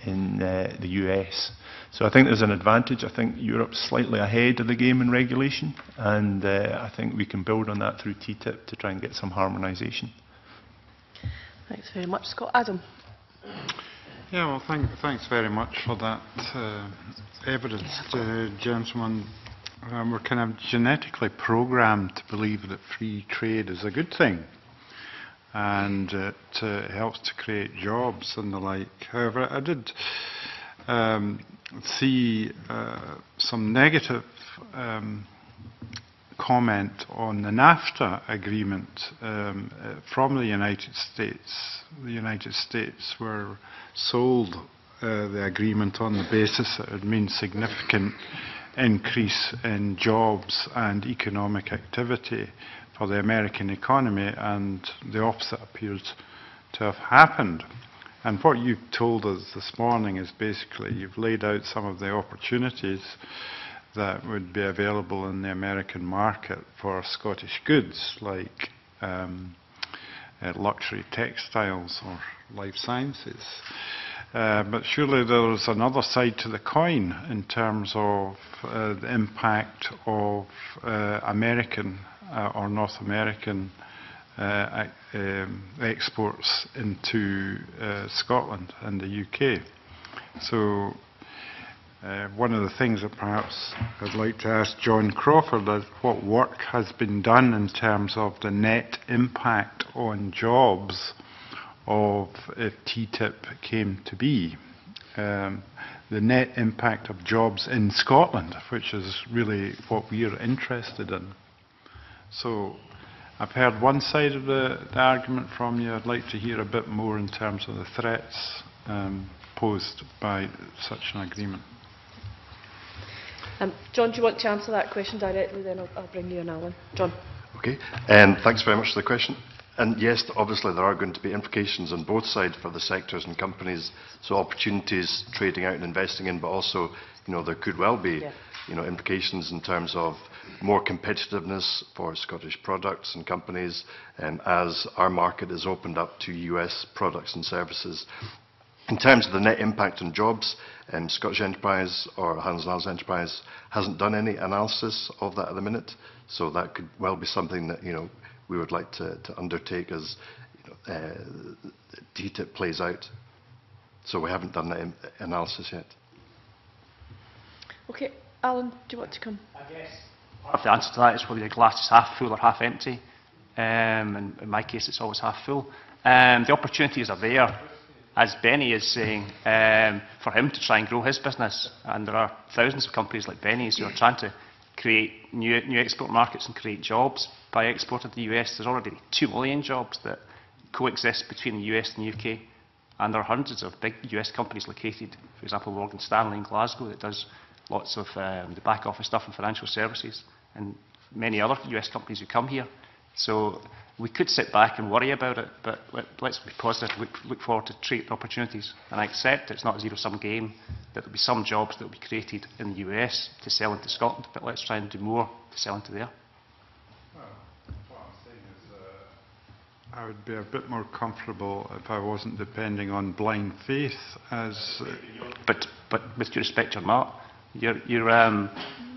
in uh, the US. So I think there's an advantage. I think Europe's slightly ahead of the game in regulation, and uh, I think we can build on that through TTIP to try and get some harmonisation. Thanks very much, Scott. Adam. Yeah, well, thank, thanks very much for that uh, evidence, uh, gentlemen. Um, we're kind of genetically programmed to believe that free trade is a good thing and it uh, helps to create jobs and the like. However, I did um, see uh, some negative um, comment on the NAFTA agreement um, uh, from the United States. The United States were sold uh, the agreement on the basis that it would mean significant increase in jobs and economic activity for the American economy, and the opposite appears to have happened. And what you've told us this morning is basically you've laid out some of the opportunities that would be available in the American market for Scottish goods, like um, uh, luxury textiles or life sciences. Uh, but surely there's another side to the coin in terms of uh, the impact of uh, American uh, or North American um, exports into uh, Scotland and the UK. So uh, one of the things that perhaps I'd like to ask John Crawford is what work has been done in terms of the net impact on jobs of if TTIP came to be. Um, the net impact of jobs in Scotland, which is really what we are interested in. So I've heard one side of the, the argument from you. I'd like to hear a bit more in terms of the threats um, posed by such an agreement. Um, John, do you want to answer that question directly? Then I'll, I'll bring you in, Allan. John. Okay. Um, thanks very much for the question. And yes, obviously there are going to be implications on both sides for the sectors and companies, so opportunities trading out and investing in, but also, you know, there could well be, yeah. you know, implications in terms of more competitiveness for Scottish products and companies um, as our market is opened up to US products and services. In terms of the net impact on jobs, um, Scottish Enterprise or Highlands and Islands Enterprise hasn't done any analysis of that at the minute, so that could well be something that, you know, we would like to, to undertake as you know, uh, TTIP plays out. So we haven't done that analysis yet. Okay, Allan, do you want to come? I guess of the answer to that is whether the glass is half full or half empty. Um, and in my case, it's always half full. Um, the opportunities are there. as Benny is saying, um, for him to try and grow his business. And there are thousands of companies like Benny's who are trying to create new, new export markets and create jobs by exporting to the US. There's already 2 million jobs that coexist between the US and the UK. And there are hundreds of big US companies located, for example, Morgan Stanley in Glasgow that does lots of um, the back office stuff and financial services, and many other US companies who come here. So we could sit back and worry about it, but let, let's be positive, look, look forward to trade opportunities. And I accept it's not a zero-sum game, that there'll be some jobs that will be created in the US to sell into Scotland, but let's try and do more to sell into there. Well what I would be a bit more comfortable if I wasn't depending on blind faith as... Uh, but, but with due respect, John Mark, you're, you're, um,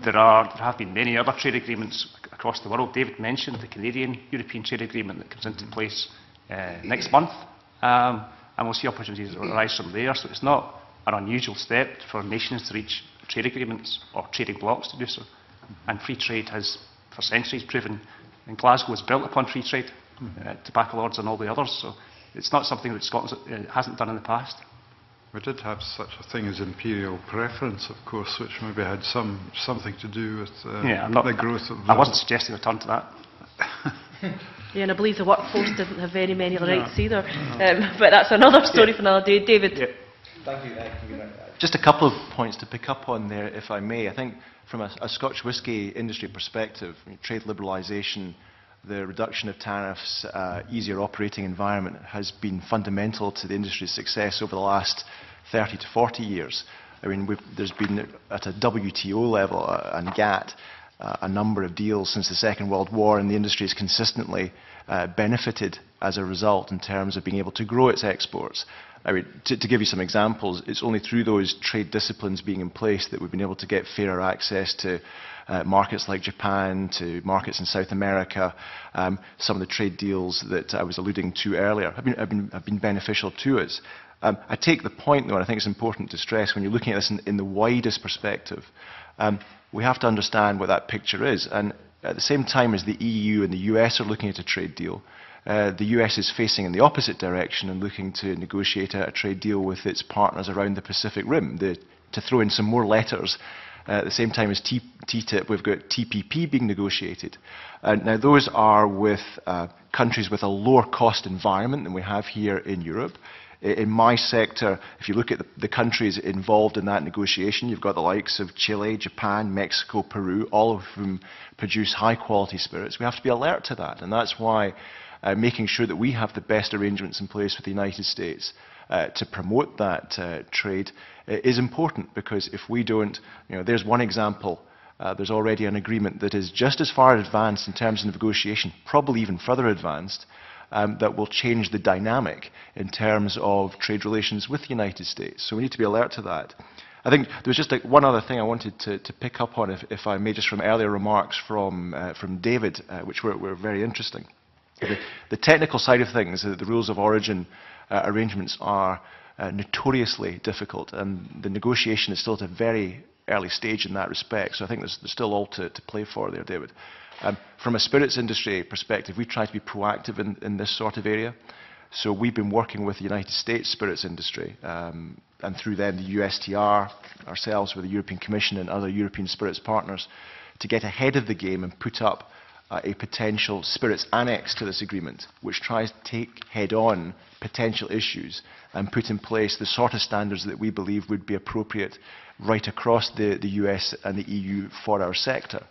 there, are, there have been many other trade agreements across the world. David mentioned the Canadian-European trade agreement that comes into place uh, next month, um, and we'll see opportunities arise from there. So it's not an unusual step for nations to reach trade agreements or trading blocks to do so. And free trade has, for centuries, proven, and Glasgow was built upon free trade uh, tobacco lords and all the others. So it's not something that Scotland uh, hasn't done in the past. We did have such a thing as imperial preference, of course, which maybe had some something to do with uh, yeah, not, the growth of. I wasn't suggesting a turn to that. yeah, and I believe the workforce didn't have very many rights no. either. Um, but that's another story yeah. for another day. David. Yeah. Thank you. Thank you. Just a couple of points to pick up on there, if I may. I think from a, a Scotch whisky industry perspective, I mean, trade liberalisation the reduction of tariffs, uh, easier operating environment has been fundamental to the industry's success over the last 30 to 40 years. I mean, there's been at a WTO level uh, and GATT uh, a number of deals since the Second World War, and the industry has consistently uh, benefited as a result in terms of being able to grow its exports. I mean, to, to give you some examples, it's only through those trade disciplines being in place that we've been able to get fairer access to uh, markets like Japan, to markets in South America. Um, some of the trade deals that I was alluding to earlier have been, have been, have been beneficial to us. Um, I take the point, though, and I think it's important to stress when you're looking at this in, in the widest perspective, um, we have to understand what that picture is. And at the same time as the EU and the US are looking at a trade deal, uh, the US is facing in the opposite direction and looking to negotiate a, a trade deal with its partners around the Pacific Rim. The, to throw in some more letters, uh, at the same time as T TTIP, we've got TPP being negotiated. Uh, now, those are with uh, countries with a lower cost environment than we have here in Europe. In my sector, if you look at the, the countries involved in that negotiation, you've got the likes of Chile, Japan, Mexico, Peru, all of whom produce high quality spirits. We have to be alert to that, and that's why uh, making sure that we have the best arrangements in place with the United States uh, to promote that uh, trade is important because if we don't, you know, there's one example. Uh, there's already an agreement that is just as far advanced in terms of negotiation, probably even further advanced, um, that will change the dynamic in terms of trade relations with the United States. So we need to be alert to that. I think there was just like one other thing I wanted to, to pick up on, if, if, I may, just from earlier remarks from, uh, from David, uh, which were, were, very interesting. The, the, technical side of things, uh, the rules of origin arrangements are uh, notoriously difficult, and the negotiation is still at a very early stage in that respect. So I think there's, there's still all to, to play for there, David. Um, from a spirits industry perspective, we try to be proactive in, in this sort of area. So we've been working with the United States spirits industry, um, and through them the USTR, ourselves with the European Commission and other European spirits partners, to get ahead of the game and put up uh, a potential spirits annex to this agreement, which tries to take head-on potential issues and put in place the sort of standards that we believe would be appropriate right across the, the US and the EU for our sector.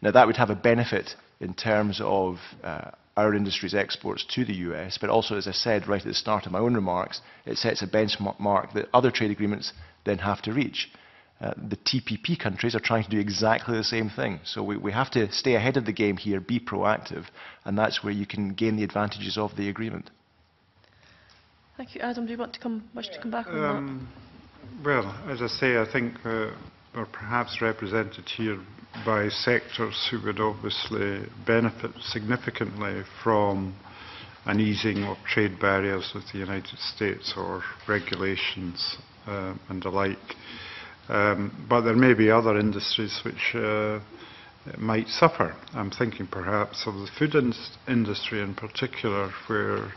Now, that would have a benefit in terms of uh, our industry's exports to the US, but also, as I said right at the start of my own remarks, it sets a benchmark that other trade agreements then have to reach. Uh, the TPP countries are trying to do exactly the same thing. So we, we have to stay ahead of the game here, be proactive, and that's where you can gain the advantages of the agreement. Thank you. Adam, do you want to come, wish to come back on um, that? Well, as I say, I think uh, we're perhaps represented here by sectors who would obviously benefit significantly from an easing of trade barriers with the United States or regulations uh, and the like. Um, but there may be other industries which uh, might suffer. I'm thinking perhaps of the food in industry in particular, where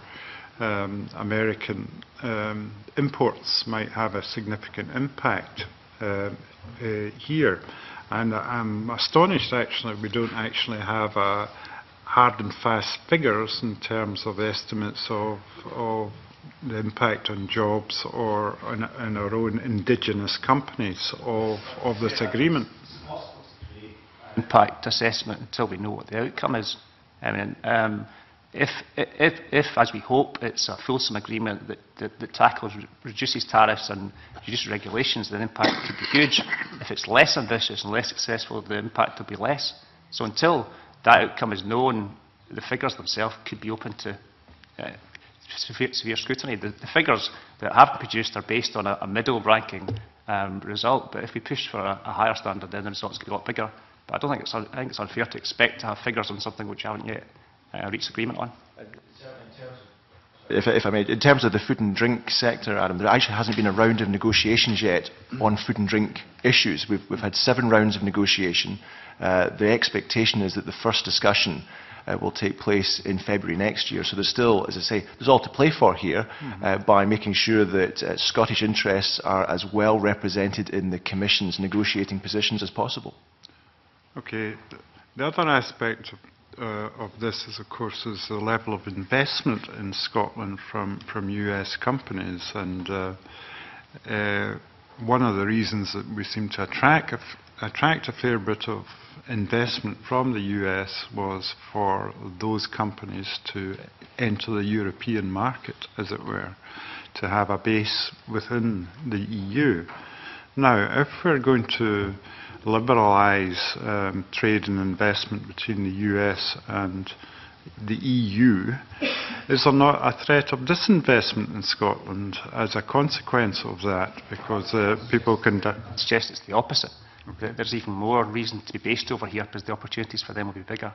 um, American um, imports might have a significant impact uh, uh, here. And I'm astonished actually we don't actually have a hard and fast figures in terms of estimates of, of the impact on jobs or on, on our own indigenous companies of, of this agreement. Impact assessment until we know what the outcome is. I mean, um, if, if, if, as we hope, it's a fulsome agreement that, that, that tackles, reduces tariffs and reduces regulations, then the impact could be huge. If it's less ambitious and less successful, the impact will be less. So until that outcome is known, the figures themselves could be open to uh, severe, severe scrutiny. The, the figures that have been produced are based on a, a middle ranking um, result, but if we push for a, a higher standard, then the results could be a lot bigger. But I don't think it's, I think it's unfair to expect to have figures on something which we haven't yet uh, reached agreement on. If, if I may, in terms of the food and drink sector, Adam, there actually hasn't been a round of negotiations yet on food and drink issues. We've, we've had seven rounds of negotiation. Uh, the expectation is that the first discussion uh, will take place in February next year. So there's still, as I say, there's all to play for here mm -hmm. uh, by making sure that uh, Scottish interests are as well represented in the Commission's negotiating positions as possible. Okay. The other aspect of uh, of this is, of course, is the level of investment in Scotland from, from US companies. And uh, uh, one of the reasons that we seem to attract a, attract a fair bit of investment from the US was for those companies to enter the European market, as it were, to have a base within the EU. Now, if we're going to liberalise um, trade and investment between the US and the EU, is there not a threat of disinvestment in Scotland as a consequence of that? Because uh, people can... suggest it's the opposite. Okay. There's even more reason to be based over here because the opportunities for them will be bigger.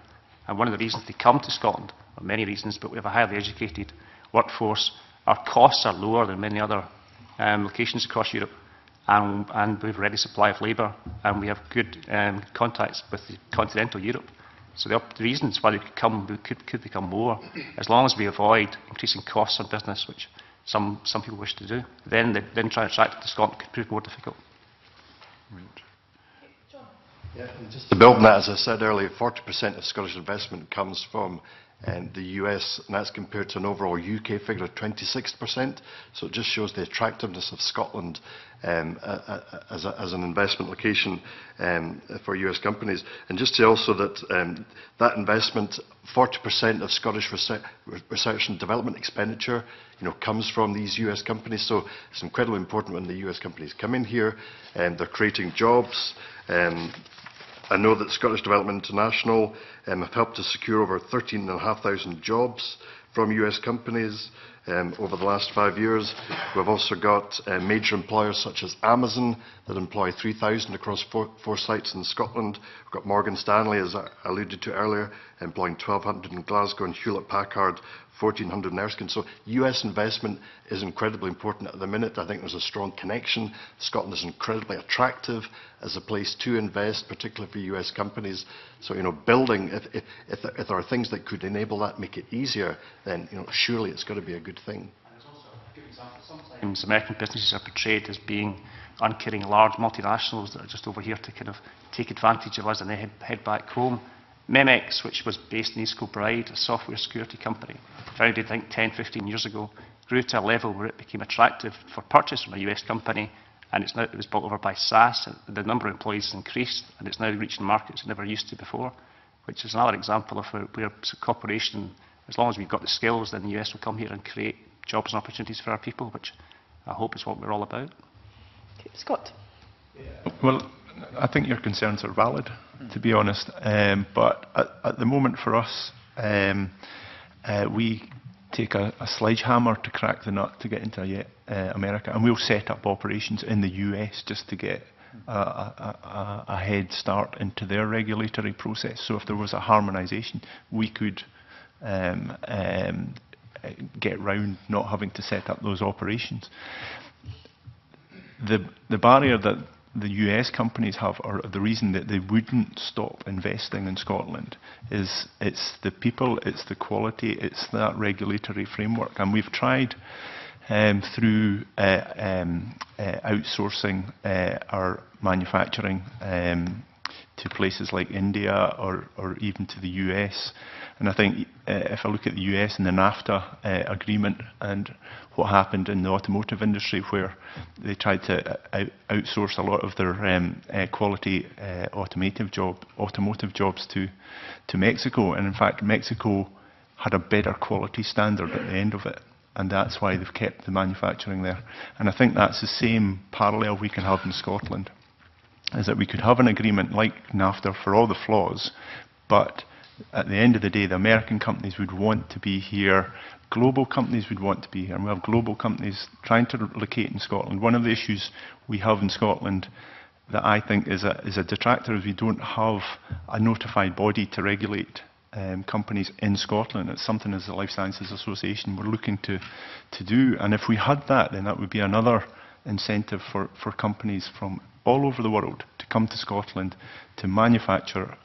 And one of the reasons they come to Scotland, or many reasons, but we have a highly educated workforce. Our costs are lower than many other um, locations across Europe. And, and we have a ready supply of labour, and we have good um, contacts with continental Europe. So the reasons why they could come could, could become more, as long as we avoid increasing costs on business, which some, some people wish to do, then, the, then trying to attract to Scotland could prove more difficult. Right. Just to build on that, as I said earlier, 40% of Scottish investment comes from um, the US, and that's compared to an overall UK figure of 26%. So it just shows the attractiveness of Scotland um, as, a, as, an investment location um, for US companies. And just to also that um, that investment, 40% of Scottish research, research, and development expenditure you know, comes from these US companies. So it's incredibly important when the US companies come in here and they're creating jobs. I know that Scottish Development International um, have helped to secure over 13,500 jobs from US companies um, over the last five years. We've also got uh, major employers such as Amazon that employ 3,000 across four, four, sites in Scotland. We've got Morgan Stanley, as I alluded to earlier, employing 1,200 in Glasgow and Hewlett Packard 1,400 in Erskine. So US investment is incredibly important at the minute. I think there's a strong connection. Scotland is incredibly attractive as a place to invest, particularly for US companies. So, you know, building, if, if, if, there, if there are things that could enable that, make it easier, then, you know, surely it's got to be a good thing. There is also a good example. Sometimes American businesses are portrayed as being uncaring large multinationals that are just over here to kind of take advantage of us and they head, head back home. Memex, which was based in East Kilbride, a software security company, founded I think 10, 15 years ago, grew to a level where it became attractive for purchase from a US company and it's now, it was bought over by SAS. The number of employees has increased and it's now reaching markets it never used to before, which is another example of where, where cooperation, as long as we've got the skills, then the US will come here and create jobs and opportunities for our people, which I hope is what we're all about. Okay, Scott. Yeah. Well, I think your concerns are valid, to be honest. Um, but at, at, the moment for us, um, uh, we take a, a, sledgehammer to crack the nut to get into uh, America, and we'll set up operations in the US just to get a, a, a, head start into their regulatory process. So if there was a harmonisation, we could um, um, get round not having to set up those operations. The, the barrier that the US companies have, or the reason that they wouldn't stop investing in Scotland, is it's the people, it's the quality, it's that regulatory framework. And we've tried um, through uh, um, uh, outsourcing uh, our manufacturing um, to places like India or, or even to the US. And I think uh, if I look at the US and the NAFTA uh, agreement and what happened in the automotive industry where they tried to uh, out outsource a lot of their um, uh, quality uh, automotive, job, automotive jobs to, to Mexico. And in fact, Mexico had a better quality standard at the end of it. And that's why they've kept the manufacturing there. And I think that's the same parallel we can have in Scotland is that we could have an agreement like NAFTA for all the flaws, but at the end of the day, the American companies would want to be here, global companies would want to be here, and we have global companies trying to locate in Scotland. One of the issues we have in Scotland that I think is a, is a detractor is we don't have a notified body to regulate um, companies in Scotland. It's something as the Life Sciences Association we're looking to, to do. And if we had that, then that would be another incentive for, for companies from all over the world to come to Scotland to manufacture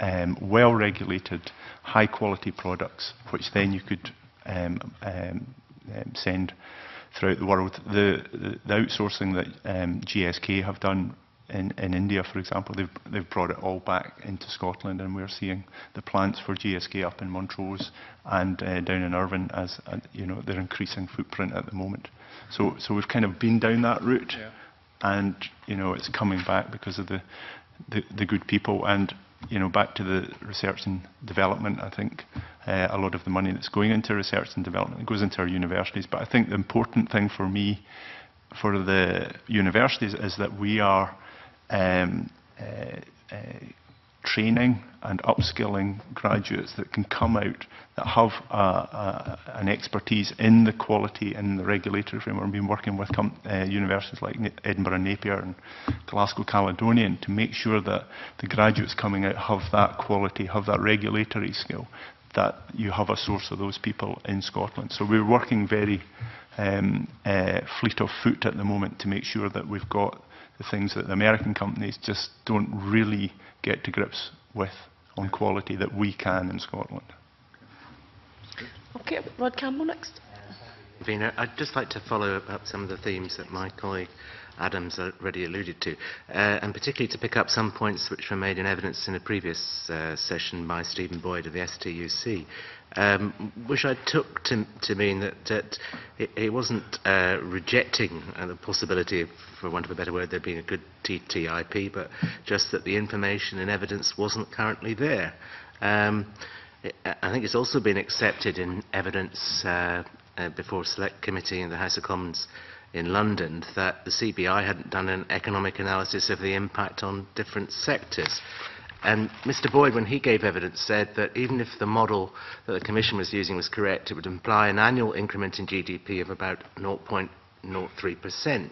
um, well-regulated, high-quality products, which then you could Um, um, um, send throughout the world. The, the, the outsourcing that um, GSK have done in, in India, for example, they've, they've brought it all back into Scotland, and we're seeing the plants for GSK up in Montrose and uh, down in Irvine as uh, you know their increasing footprint at the moment. So, so we've kind of been down that route, yeah. and you know it's coming back because of the, the, the good people and you know back to the research and development I think uh, a lot of the money that's going into research and development goes into our universities. But I think the important thing for me for the universities is that we are um, uh, uh, training and upskilling graduates that can come out that have uh, uh, an expertise in the quality and the regulatory framework We've been working with uh, universities like Edinburgh Napier and Glasgow Caledonian to make sure that the graduates coming out have that quality, have that regulatory skill, that you have a source of those people in Scotland. So we're working very um, uh, fleet of foot at the moment to make sure that we've got the things that the American companies just don't really get to grips with on quality that we can in Scotland. Okay, Rod Campbell next. Vina, I'd just like to follow up some of the themes that my colleague Adams already alluded to, uh, and particularly to pick up some points which were made in evidence in a previous uh, session by Stephen Boyd of the STUC, um, which I took to, to mean that, that it, wasn't uh, rejecting uh, the possibility, for want of a better word, there being a good TTIP, but just that the information and evidence wasn't currently there. Um, I think it's also been accepted in evidence uh, uh, before select committee in the House of Commons in London that the CBI hadn't done an economic analysis of the impact on different sectors. And Mr Boyd, when he gave evidence, said that even if the model that the Commission was using was correct, it would imply an annual increment in GDP of about 0.03%,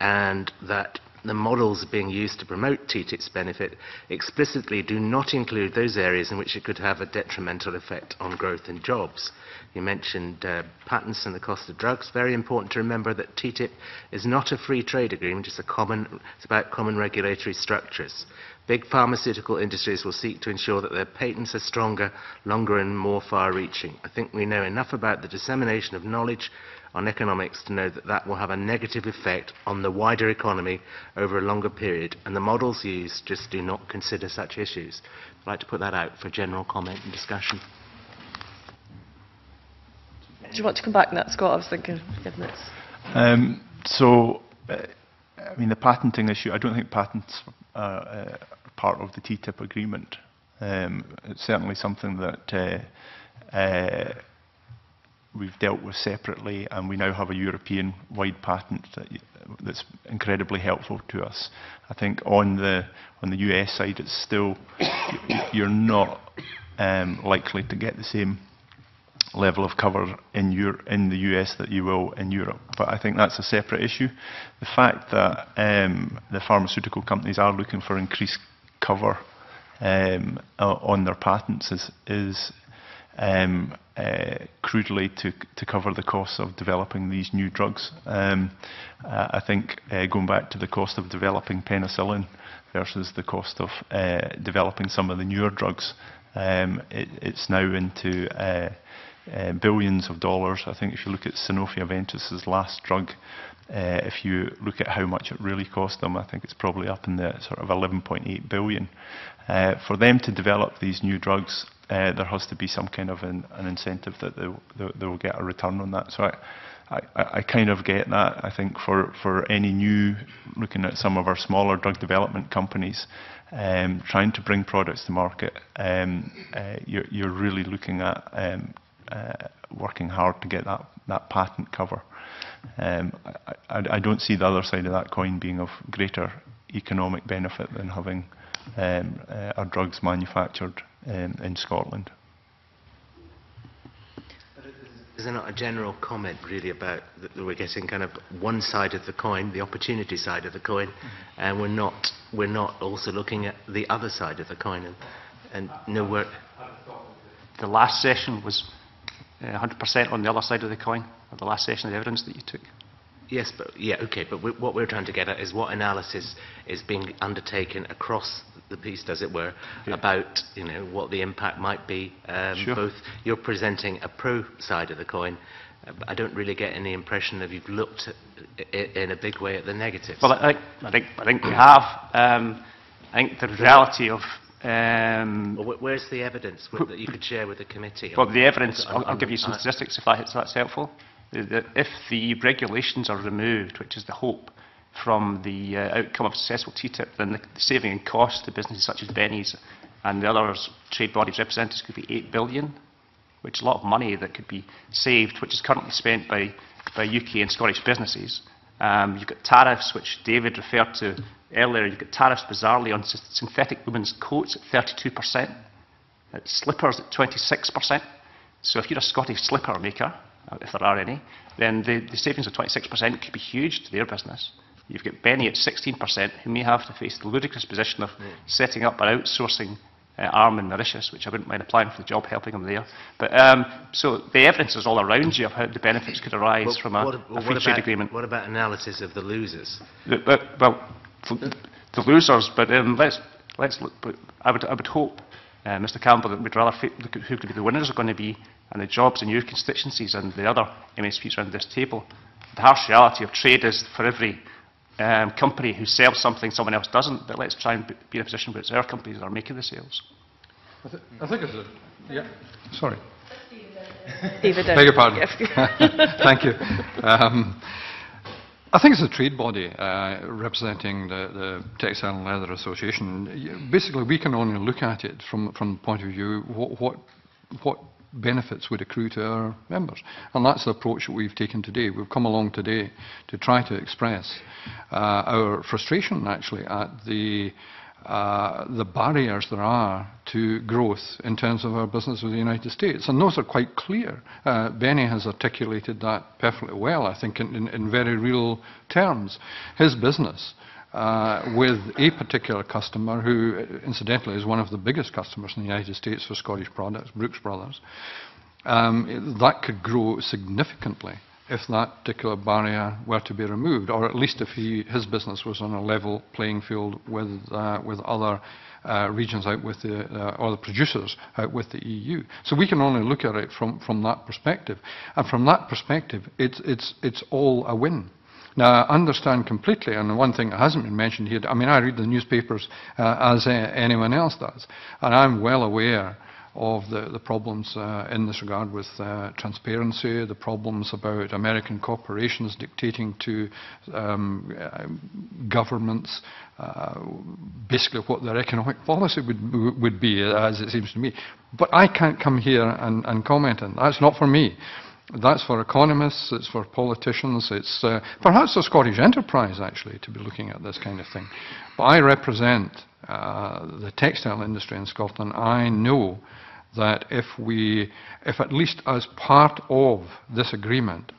and that the models being used to promote TTIP's benefit explicitly do not include those areas in which it could have a detrimental effect on growth and jobs. You mentioned uh, patents and the cost of drugs. Very important to remember that TTIP is not a free trade agreement, it's, a common, it's about common regulatory structures. Big pharmaceutical industries will seek to ensure that their patents are stronger, longer and more far-reaching. I think we know enough about the dissemination of knowledge on economics to know that that will have a negative effect on the wider economy over a longer period, and the models used just do not consider such issues. I'd like to put that out for general comment and discussion. Do you want to come back on that, Scott? I was thinking five minutes. Um, so, uh, I mean, the patenting issue, I don't think patents uh, uh, are, uh, part of the TTIP agreement. Um, it's certainly something that uh, uh, we've dealt with separately, and we now have a European-wide patent that, that's incredibly helpful to us. I think on the on the US side, it's still you're not um, likely to get the same level of cover in, Euro in the US that you will in Europe. But I think that's a separate issue. The fact that um, the pharmaceutical companies are looking for increased cover um, on their patents is, is um, uh, crudely to, to cover the costs of developing these new drugs. Um, uh, I think uh, going back to the cost of developing penicillin versus the cost of uh, developing some of the newer drugs, um, it, it's now into uh, billions of dollars. I think if you look at Sanofi Aventis' last drug, uh, if you look at how much it really cost them, I think it's probably up in the sort of 11.8 billion. Uh, for them to develop these new drugs, uh, there has to be some kind of an, an incentive that they, they, they will get a return on that. So I, I, I kind of get that. I think for, for any new, looking at some of our smaller drug development companies, um, trying to bring products to market, um, uh, you're, you're really looking at um, working hard to get that, that patent cover. Um, I, I, I don't see the other side of that coin being of greater economic benefit than having um, uh, our drugs manufactured um, in Scotland. Is there not a general comment really about that we're getting kind of one side of the coin, the opportunity side of the coin, and we're not we're not also looking at the other side of the coin, and, and no work. The last session was uh, 100% on the other side of the coin, the last session of evidence that you took. Yes, but yeah, okay. But we, what we're trying to get at is what analysis is being undertaken across the piece, as it were, Yeah. about you know what the impact might be. Um, Sure. Both you're presenting a pro side of the coin. uh, but I don't really get any impression that you've looked at, in a big way at the negatives. Well, I think, I think, I think we have. Um, I think the reality of Um, well, where's the evidence with, that you could share with the committee? Well, the evidence, on, I'll, I'll give you some statistics if, that, if that's helpful. If the regulations are removed, which is the hope from the uh, outcome of successful TTIP, then the saving in cost to businesses such as Benny's and the other trade bodies representatives could be 8 billion, which is a lot of money that could be saved, which is currently spent by, by UK and Scottish businesses. Um, you've got tariffs, which David referred to earlier. You've got tariffs, bizarrely, on synthetic women's coats at 32%, at slippers at 26%. So if you're a Scottish slipper maker, uh, if there are any, then the, the savings of 26% could be huge to their business. You've got Benny at 16%, who may have to face the ludicrous position of setting up an outsourcing uh, arm in Mauritius, which I wouldn't mind applying for the job, helping them there. But um, so the evidence is all around you of how the benefits could arise Well, from a, what, a free what trade agreement. What about analysis of the losers? Well, the, the losers, but um, let's, let's look, but I would, I would hope, uh, Mr Campbell, that we'd rather look at who could be the winners are going to be and the jobs in your constituencies and the other MSPs around this table. The harsh reality of trade is for every um, company who sells something someone else doesn't, but let's try and be be in a position where it's our companies that are making the sales. I, th- I think it's a... Yeah, sorry. David, Beg your pardon. Thank you. Um, I think it's a trade body uh, representing the, the Textile and Leather Association. Basically, we can only look at it from, from the point of view what, what, what benefits would accrue to our members. And that's the approach that we've taken today. We've come along today to try to express uh, our frustration, actually, at the uh, the barriers there are to growth in terms of our business with the United States. And those are quite clear. Uh, Benny has articulated that perfectly well, I think, in, in, in very real terms. His business uh, with a particular customer who, incidentally, is one of the biggest customers in the United States for Scottish products, Brooks Brothers, um, that could grow significantly if that particular barrier were to be removed, or at least if he, his business was on a level playing field with, uh, with other uh, regions out with the, uh, or the producers out with the EU. So we can only look at it from, from that perspective. And from that perspective, it's, it's, it's all a win. Now, I understand completely, and one thing that hasn't been mentioned here, I mean, I read the newspapers uh, as uh, anyone else does, and I'm well aware of the, the problems uh, in this regard with uh, transparency, the problems about American corporations dictating to um, uh, governments uh, basically what their economic policy would, would be, as it seems to me. But I can't come here and, and comment on that. That's not for me. That's for economists, it's for politicians, it's uh, perhaps for Scottish enterprise, actually, to be looking at this kind of thing. But I represent uh, the textile industry in Scotland. I know that if we, if at least as part of this agreement,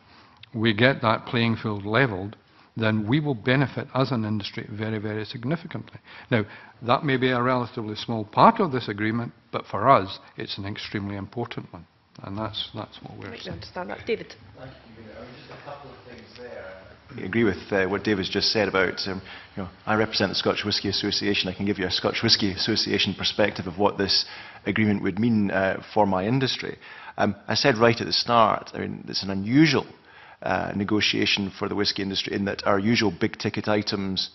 we get that playing field levelled, then we will benefit as an industry very, very significantly. Now, that may be a relatively small part of this agreement, but for us, it's an extremely important one. And that's, that's what we're Right, saying. understand that. David? I agree with uh, what David's just said about, um, you know, I represent the Scotch Whisky Association. I can give you a Scotch Whisky Association perspective of what this agreement would mean uh, for my industry. Um, I said right at the start, I mean, it's an unusual uh, negotiation for the whisky industry in that our usual big ticket items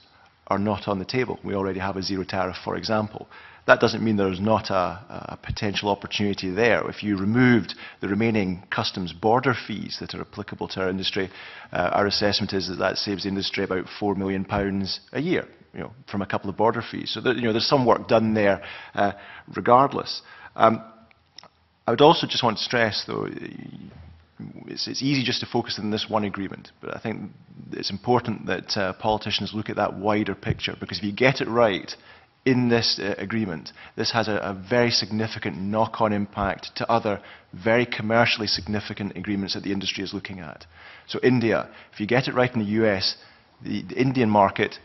are not on the table. We already have a zero tariff, for example. That doesn't mean there's not a, a potential opportunity there. If you removed the remaining customs border fees that are applicable to our industry, uh, our assessment is that that saves the industry about £4 million pounds a year you know, from a couple of border fees. So there, you know, there's some work done there uh, regardless. Um, I would also just want to stress, though, it's, it's easy just to focus on this one agreement, but I think it's important that uh, politicians look at that wider picture, because if you get it right in this uh, agreement, this has a, a very significant knock-on impact to other very commercially significant agreements that the industry is looking at. So India, if you get it right in the US, the, the Indian market,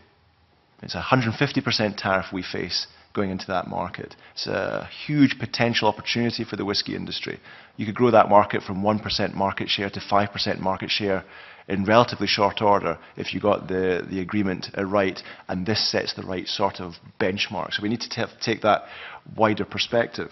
it's a 150% tariff we face going into that market. It's a huge potential opportunity for the whisky industry. You could grow that market from 1% market share to 5% market share in relatively short order if you got the, the agreement uh, right, and this sets the right sort of benchmark. So we need to take that wider perspective.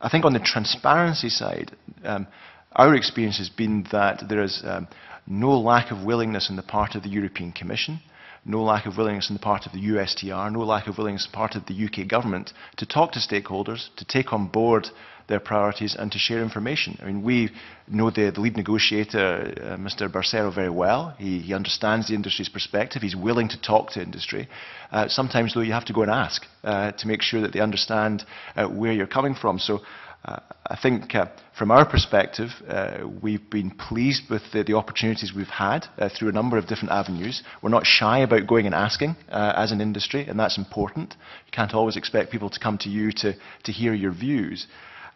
I think on the transparency side, um, our experience has been that there is um, no lack of willingness on the part of the European Commission no lack of willingness on the part of the USTR, no lack of willingness on the part of the UK government to talk to stakeholders, to take on board their priorities and to share information. I mean, we know the, the lead negotiator, uh, Mr. Bercero, very well. He, he understands the industry's perspective. He's willing to talk to industry. Uh, sometimes, though, you have to go and ask uh, to make sure that they understand uh, where you're coming from. So uh, I think uh, from our perspective, uh, we've been pleased with the, the opportunities we've had uh, through a number of different avenues. We're not shy about going and asking as an industry, and that's important. You can't always expect people to come to you to, to hear your views.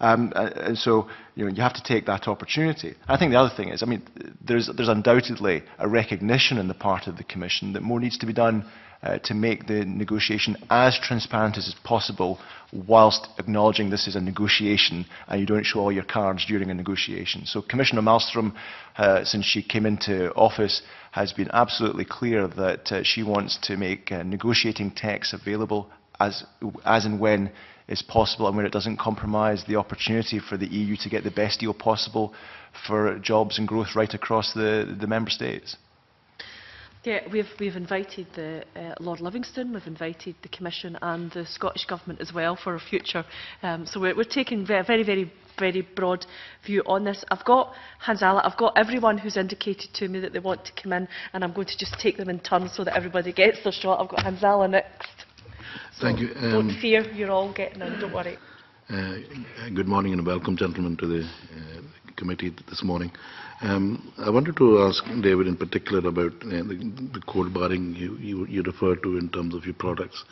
Um, uh, and so you, know, you have to take that opportunity. I think the other thing is, I mean, there's, there's undoubtedly a recognition on the part of the Commission that more needs to be done uh, to make the negotiation as transparent as possible whilst acknowledging this is a negotiation and you don't show all your cards during a negotiation. So Commissioner Malmström, uh, since she came into office, has been absolutely clear that uh, she wants to make uh, negotiating texts available as, as and when is possible and where it doesn't compromise the opportunity for the EU to get the best deal possible for jobs and growth right across the, the member states. Yeah, we've, we've invited the, uh, Lord Livingston, we've invited the Commission and the Scottish Government as well for a future. Um, so we're, we're taking a very, very, very broad view on this. I've got Hanzala, I've got everyone who's indicated to me that they want to come in, and I'm going to just take them in turn so that everybody gets their shot. I've got Hanzala next. So Thank you. don't Um, fear, you're all getting in, don't worry. Uh, Good morning and welcome, gentlemen, to the uh, committee this morning. Um, I wanted to ask David in particular about uh, the, the code barring you, you, you referred to in terms of your products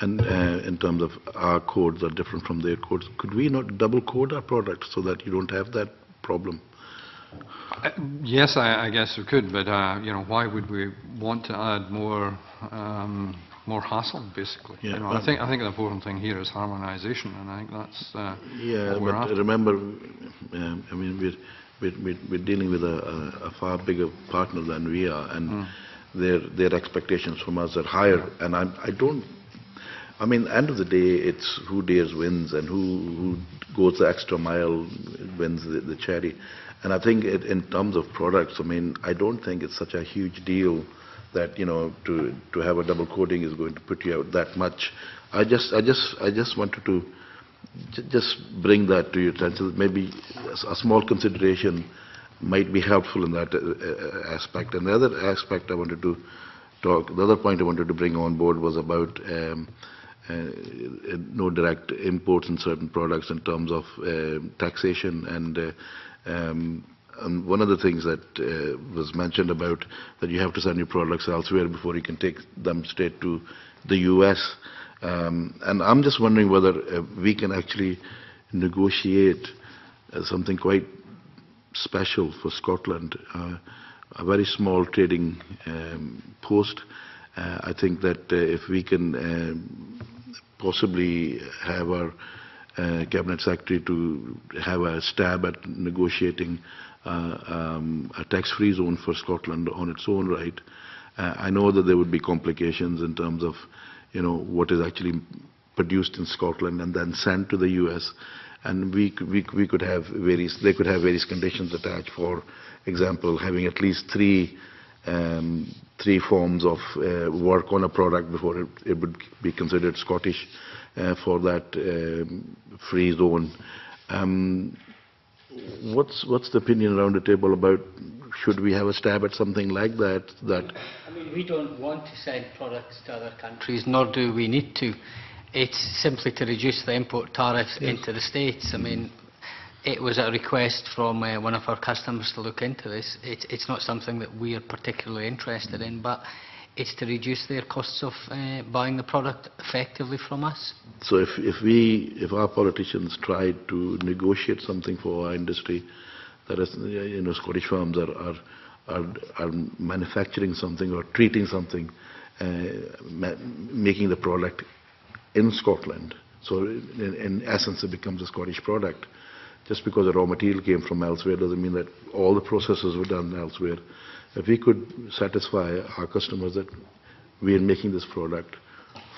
and uh, in terms of our codes are different from their codes. Could we not double code our products so that you don't have that problem? Uh, Yes, I, I guess we could, but uh, you know, why would we want to add more um, more hassle, basically? Yeah, you know, I think I think the important thing here is harmonisation, and I think that's uh, Yeah, what we're but after. remember, um, I mean, we're, we're, we're- dealing with a, a, a far bigger partner than we are, and Mm. their, their expectations from us are higher, and I'm, I don't, I mean, end of the day, it's who dares wins, and who, who goes the extra mile wins the, the cherry. And I think it, in terms of products, I mean, I don't think it's such a huge deal that, you know, to, to have a double coding is going to put you out that much. I just, I just, I just wanted to just bring that to your attention. Maybe a small consideration might be helpful in that uh, uh, aspect. And the other aspect I wanted to talk, the other point I wanted to bring on board was about um, uh, uh, no direct imports in certain products in terms of uh, taxation and uh, um, and one of the things that uh, was mentioned about that you have to send your products elsewhere before you can take them straight to the US. Um, and I'm just wondering whether uh, we can actually negotiate uh, something quite special for Scotland, uh, a very small trading um, post. Uh, I think that uh, if we can um, possibly have our uh, Cabinet Secretary to have a stab at negotiating uh, um, a tax-free zone for Scotland on its own right. Uh, I know that there would be complications in terms of, you know, what is actually produced in Scotland and then sent to the US. And we, we, we could have various, they could have various conditions attached. For example, having at least three, um, three forms of uh, work on a product before it, it would be considered Scottish for that um, free zone. Um, what's, what's the opinion around the table about should we have a stab at something like that? That I mean, we don't want to send products to other countries, nor do we need to. It's simply to reduce the import tariffs into the States. I mean, it was a request from uh, one of our customers to look into this. It's, it's not something that we are particularly interested in, but it's to reduce their costs of uh, buying the product effectively from us. So if, if we, if our politicians tried to negotiate something for our industry, that is, you know, Scottish firms are, are, are, are manufacturing something or treating something, uh, ma making the product in Scotland. So in, in essence, it becomes a Scottish product. Just because the raw material came from elsewhere doesn't mean that all the processes were done elsewhere. If we could satisfy our customers that we are making this product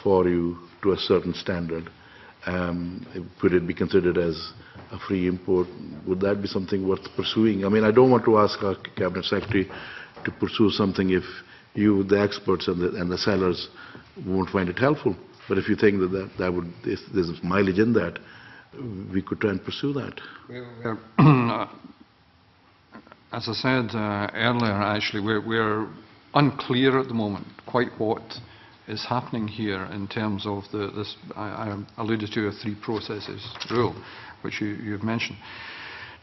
for you to a certain standard, um, could it be considered as a free import? Would that be something worth pursuing? I mean, I don't want to ask our Cabinet Secretary to pursue something if you, the experts and the, and the sellers, won't find it helpful. But if you think that that, that would, there's mileage in that, we could try and pursue that. As I said uh, earlier, actually, we're, we're unclear at the moment quite what is happening here in terms of the, this, I, I alluded to a three processes rule, which you, you've mentioned.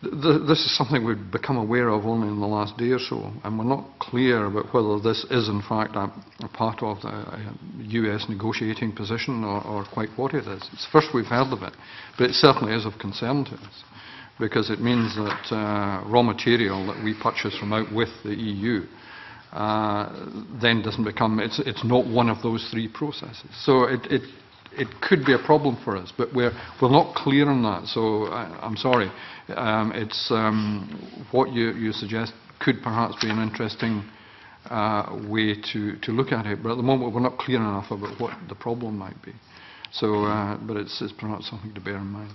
Th- th- This is something we've become aware of only in the last day or so, and we're not clear about whether this is in fact a, a part of the US negotiating position or, or quite what it is. It's the first we've heard of it, but it certainly is of concern to us because it means that uh, raw material that we purchase from out with the EU uh, then doesn't become, it's, it's not one of those three processes. So it, it, it could be a problem for us, but we're, we're not clear on that, so I, I'm sorry. Um, it's um, what you, you suggest could perhaps be an interesting uh, way to, to look at it, but at the moment we're not clear enough about what the problem might be. So, uh, but it's, it's perhaps something to bear in mind.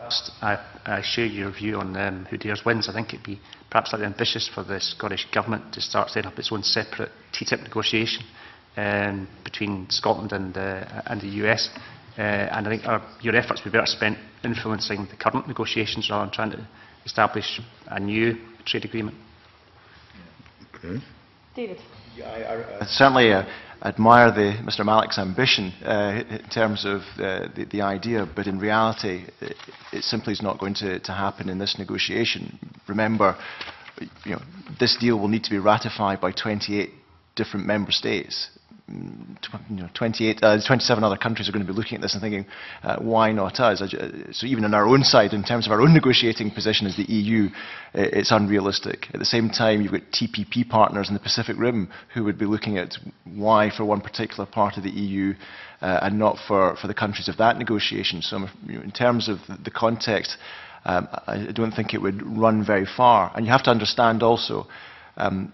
Whilst I, I share your view on um, who dares wins. I think it'd be perhaps slightly ambitious for the Scottish Government to start setting up its own separate TTIP negotiation um, between Scotland and, uh, and the US. Uh, and I think our, your efforts would be better spent influencing the current negotiations rather than trying to establish a new trade agreement. Okay. David. I certainly uh, admire the, Mr Malik's ambition uh, in terms of uh, the, the idea, but in reality, it, it simply is not going to, to happen in this negotiation. Remember, you know, this deal will need to be ratified by 28 different member states. You know, 28, uh, 27 other countries are going to be looking at this and thinking, uh, why not us? So even on our own side, in terms of our own negotiating position as the EU, it's unrealistic. At the same time, you've got TPP partners in the Pacific Rim who would be looking at why for one particular part of the EU uh, and not for, for the countries of that negotiation. So in terms of the- context, um, I I don't think it would run very far. And you have to understand also, um,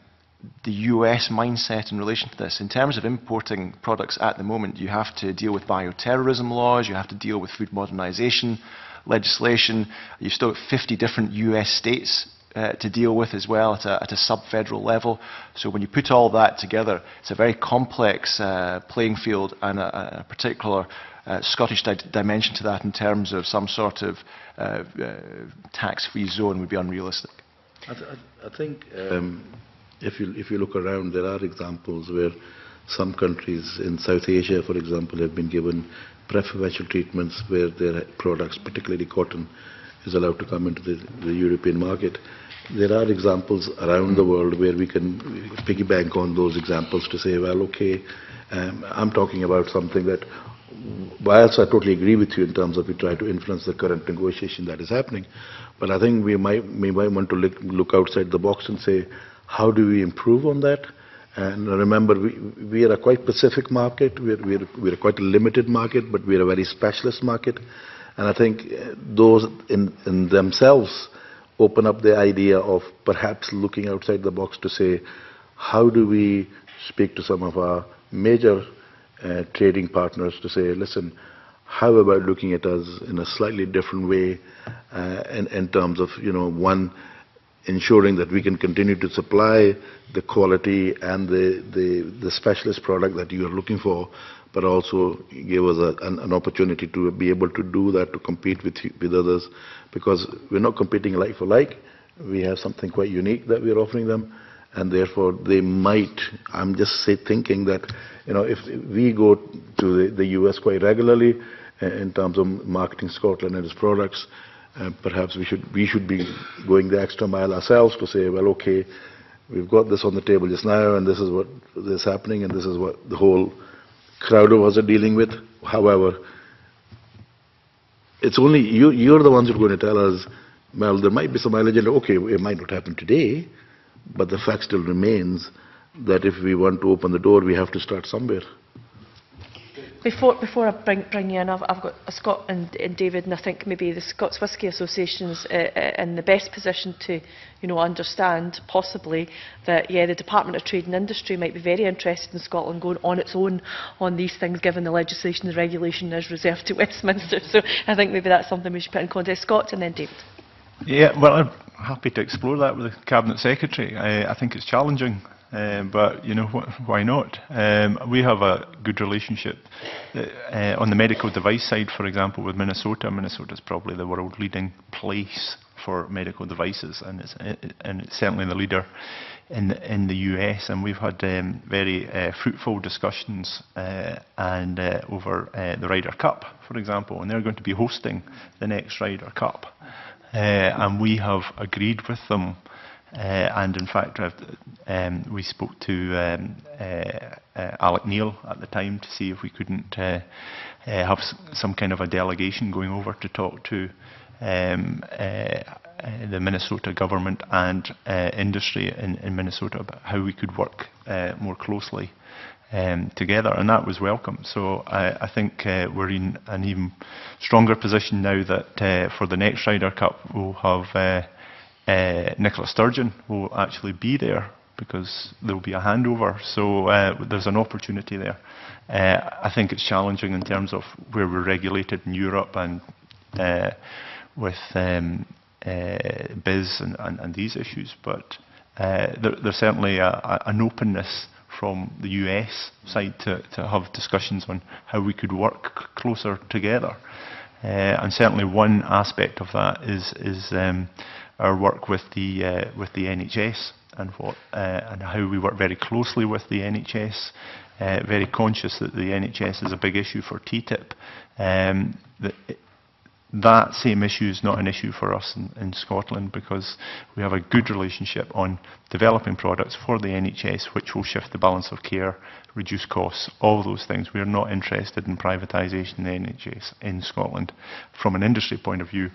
the US mindset in relation to this. In terms of importing products at the moment, you have to deal with bioterrorism laws, you have to deal with food modernisation legislation, you've still got 50 different US states uh, to deal with as well at a, at a sub-federal level. So when you put all that together, it's a very complex uh, playing field and a, a particular uh, Scottish di- dimension to that in terms of some sort of uh, uh, tax-free zone would be unrealistic. I, th- I think um, if, you, if you look around, there are examples where some countries in South Asia, for example, have been given preferential treatments where their products, particularly cotton, is allowed to come into the, the European market. There are examples around the world where we can piggyback on those examples to say, well, okay, um, I'm talking about something that whilst I totally agree with you in terms of we try to influence the current negotiation that is happening, but I think we might, we might want to look, look outside the box and say, how do we improve on that? And remember, we, we are a quite specific market, we're, we're, we're quite a limited market, but we're a very specialist market. And I think uh, those in, in themselves open up the idea of perhaps looking outside the box to say, how do we speak to some of our major uh, trading partners to say, listen, how about looking at us in a slightly different way uh, in, in terms of, you know, one, ensuring that we can continue to supply the quality and the, the, the specialist product that you are looking for, but also give us a, an, an opportunity to be able to do that, to compete with, with others, because we're not competing like for like. We have something quite unique that we're offering them, and therefore they might, I'm just say, thinking that, you know, if we go to the, the US quite regularly uh, in terms of marketing Scotland and its products, perhaps we should, we should be going the extra mile ourselves to say, well, okay, we've got this on the table just now, and this is what is happening, and this is what the whole crowd of us are dealing with. However, it's only you, you're the ones who are going to tell us, well, there might be some and okay, it might not happen today, but the fact still remains that if we want to open the door, we have to start somewhere. before before I bring bring you in, I've, I've got a Scott and, and David, and I think maybe the Scots Whisky Association is uh, uh, in the best position to, you know, understand possibly that yeah, the Department of Trade and Industry might be very interested in Scotland going on its own on these things, given the legislation, the regulation is reserved to Westminster. So I think maybe that's something we should put in context. Scott and then David. Yeah, well, I'm happy to explore that with the Cabinet Secretary. I, I think it's challenging. Um, but you know wh why not? Um, we have a good relationship uh, on the medical device side, for example, with Minnesota. Minnesota is probably the world leading place for medical devices, and it's, and it's certainly the leader in the, in the US. And we've had um, very uh, fruitful discussions uh, and uh, over uh, the Ryder Cup, for example, and they're going to be hosting the next Ryder Cup, uh, and we have agreed with them. Uh, and in fact, um, we spoke to um, uh, uh, Alex Neil at the time to see if we couldn't have some kind of a delegation going over to talk to um, uh, the Minnesota government and uh, industry in, in Minnesota about how we could work uh, more closely um, together, and that was welcome. So I, I think we're in an even stronger position now that for the next Ryder Cup we'll have uh, Nicola Sturgeon will actually be there because there will be a handover. So uh, there's an opportunity there. Uh, I think it's challenging in terms of where we're regulated in Europe and uh, with um, biz and, and, and these issues, but there, there's certainly a, a, an openness from the US side to, to have discussions on how we could work closer together. Uh, and certainly one aspect of that is, is um, our work with the, uh, with the NHS and, what, uh, and how we work very closely with the NHS. Uh, very conscious that the NHS is a big issue for TTIP. Um, that, that same issue is not an issue for us in, in Scotland because we have a good relationship on developing products for the NHS which will shift the balance of care, reduce costs, all those things. We are not interested in privatisation in the NHS in Scotland from an industry point of view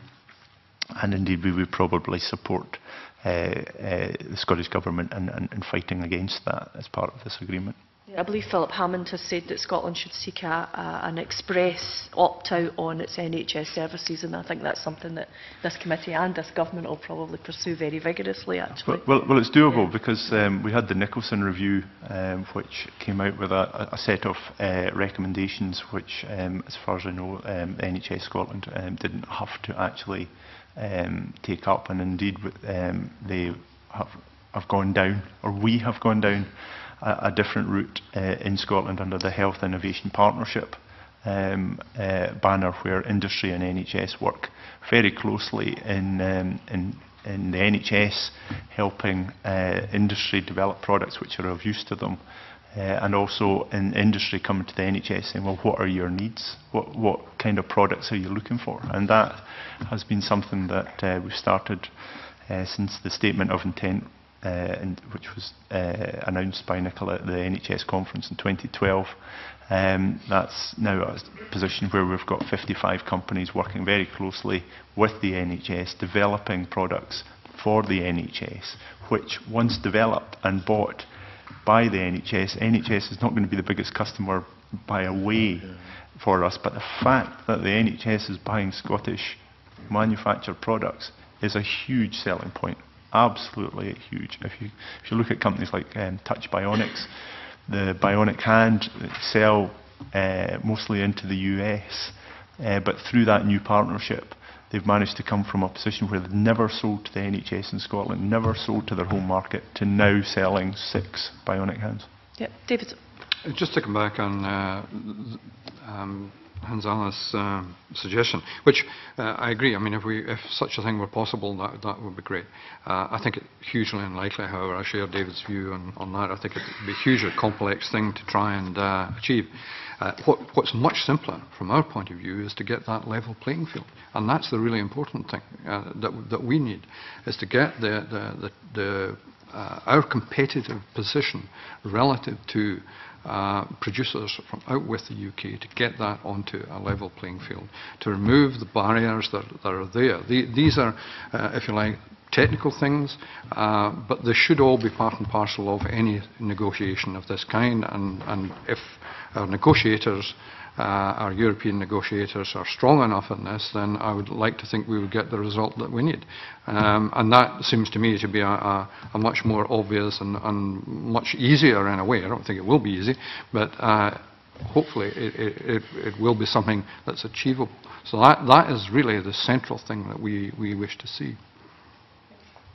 and indeed we would probably support uh, uh, the Scottish Government in, in, in fighting against that as part of this agreement. I believe Philip Hammond has said that Scotland should seek a, a, an express opt-out on its NHS services, and I think that's something that this committee and this government will probably pursue very vigorously, actually. Well, well, well it's doable yeah. because um, we had the Nicholson review, um, which came out with a, a set of uh, recommendations, which, um, as far as I know, um, NHS Scotland um, didn't have to actually um, take up, and indeed um, they have, have gone down, or we have gone down, a, a different route uh, in Scotland under the Health Innovation Partnership um, uh, banner, where industry and NHS work very closely in, um, in, in the NHS, helping uh, industry develop products which are of use to them, and also in industry coming to the NHS saying, well, what are your needs? What, what kind of products are you looking for? And that has been something that uh, we've started uh, since the statement of intent uh, and which was uh, announced by Nicola at the NHS conference in 2012. Um, that's now a position where we've got 55 companies working very closely with the NHS, developing products for the NHS, which once developed and bought by the NHS, NHS is not going to be the biggest customer by a way for us, but the fact that the NHS is buying Scottish manufactured products is a huge selling point. Absolutely huge. If you, if you look at companies like um, Touch Bionics, the bionic hand sell uh, mostly into the US, uh, but through that new partnership, they've managed to come from a position where they've never sold to the NHS in Scotland, never sold to their home market, to now selling six bionic hands. Yeah, David. Just to come back on uh, um, Hanzala's uh, suggestion, which uh, I agree. I mean, if, we, if such a thing were possible, that, that would be great. Uh, I think it hugely unlikely, however. I share David's view on, on that. I think it would be a hugely complex thing to try and uh, achieve. Uh, what, what's much simpler, from our point of view, is to get that level playing field. And that's the really important thing uh, that, that we need, is to get the, the, the, the uh, our competitive position relative to uh, producers from out with the UK to get that onto a level playing field, to remove the barriers that, that are there. The, these are, uh, if you like, technical things, uh, but they should all be part and parcel of any negotiation of this kind. And, and if our negotiators uh, our European negotiators are strong enough in this, then I would like to think we would get the result that we need. Um, and that seems to me to be a, a, a much more obvious and, and, much easier in a way. I don't think it will be easy, but uh, hopefully it, it, it, will be something that's achievable. So that, that is really the central thing that we, we wish to see.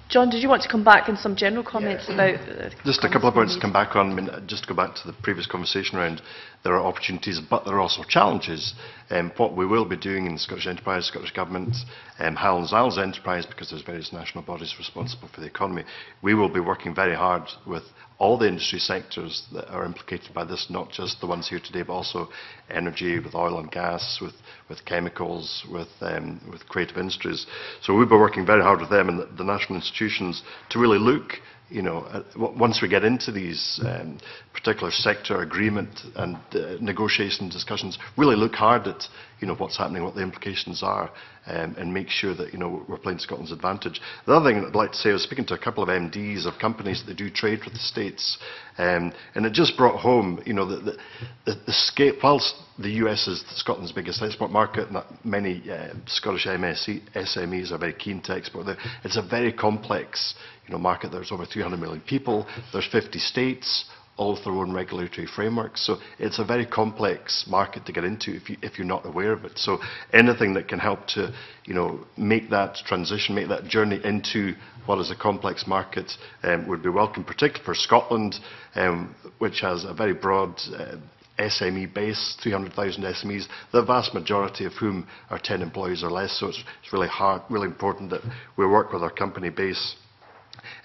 John, did you want to come back in some general comments yeah. about... just a couple of points to come back on. I mean, just to go back to the previous conversation around there are opportunities, but there are also challenges. Um, what we will be doing in Scottish Enterprise, Scottish Government, um, Highlands Isles Enterprise, because there's various national bodies responsible for the economy, we will be working very hard with all the industry sectors that are implicated by this, not just the ones here today, but also energy, with oil and gas, with, with chemicals, with, um, with creative industries. So we've been working very hard with them and the, the national institutions to really look you know, once we get into these um, particular sector agreement and uh, negotiation discussions, really look hard at, you know, what's happening, what the implications are, um, and make sure that, you know, we're playing Scotland's advantage. The other thing I'd like to say, I was speaking to a couple of MDs of companies that they do trade with the States, um, and it just brought home, you know, the, the, the, the scale, whilst the US is Scotland's biggest export market, and many uh, Scottish SMEs are very keen to export there, it's a very complex you know, market. There's over 300 million people. There's 50 states, all with their own regulatory frameworks. So it's a very complex market to get into if, you, if you're not aware of it. So anything that can help to, you know, make that transition, make that journey into what is a complex market um, would be welcome, particularly for Scotland, um, which has a very broad uh, SME base, 300,000 SMEs, the vast majority of whom are 10 employees or less. So it's, it's really hard, really important that we work with our company base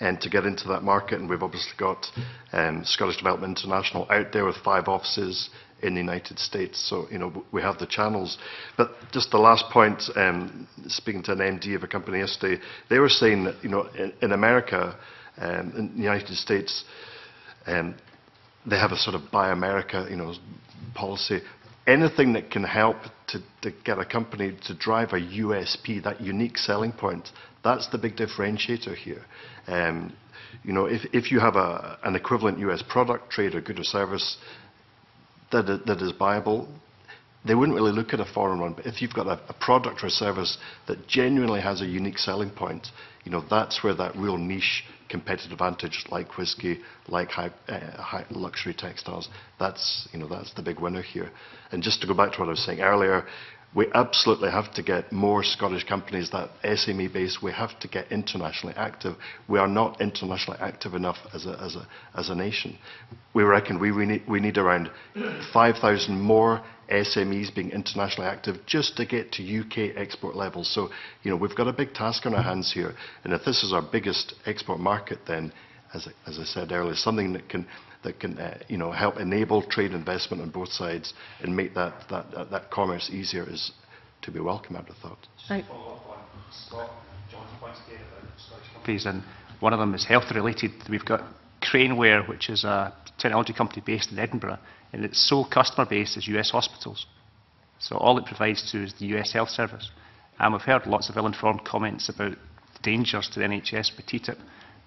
and to get into that market. And we've obviously got um, Scottish Development International out there with five offices in the United States. So, you know, we have the channels. But just the last point, um, speaking to an MD of a company yesterday, they were saying that, you know, in, in America, um, in the United States, um, they have a sort of Buy America, you know, policy. Anything that can help to, to get a company to drive a USP, that unique selling point, that's the big differentiator here. Um, you know, if, if you have a, an equivalent US product, trade, or good or service that, that is viable, they wouldn't really look at a foreign one. But if you've got a, a product or service that genuinely has a unique selling point, you know, that's where that real niche competitive advantage, like whiskey, like high, uh, high luxury textiles, that's, you know, that's the big winner here. And just to go back to what I was saying earlier, we absolutely have to get more Scottish companies, that SME base, we have to get internationally active. We are not internationally active enough as a, as a, as a nation. We reckon we, we, need, we need around 5,000 more SMEs being internationally active just to get to UK export levels. So, you know, we've got a big task on our hands here. And if this is our biggest export market, then, as, as I said earlier, something that can that can uh, you know, help enable trade investment on both sides and make that, that, that, that commerce easier is to be welcome, I'd have thought. Right. companies, and one of them is health related. We've got Craneware, which is a technology company based in Edinburgh, and its sole customer base is US hospitals. So all it provides to is the US health service. And we've heard lots of ill-informed comments about the dangers to the NHS with TTIP,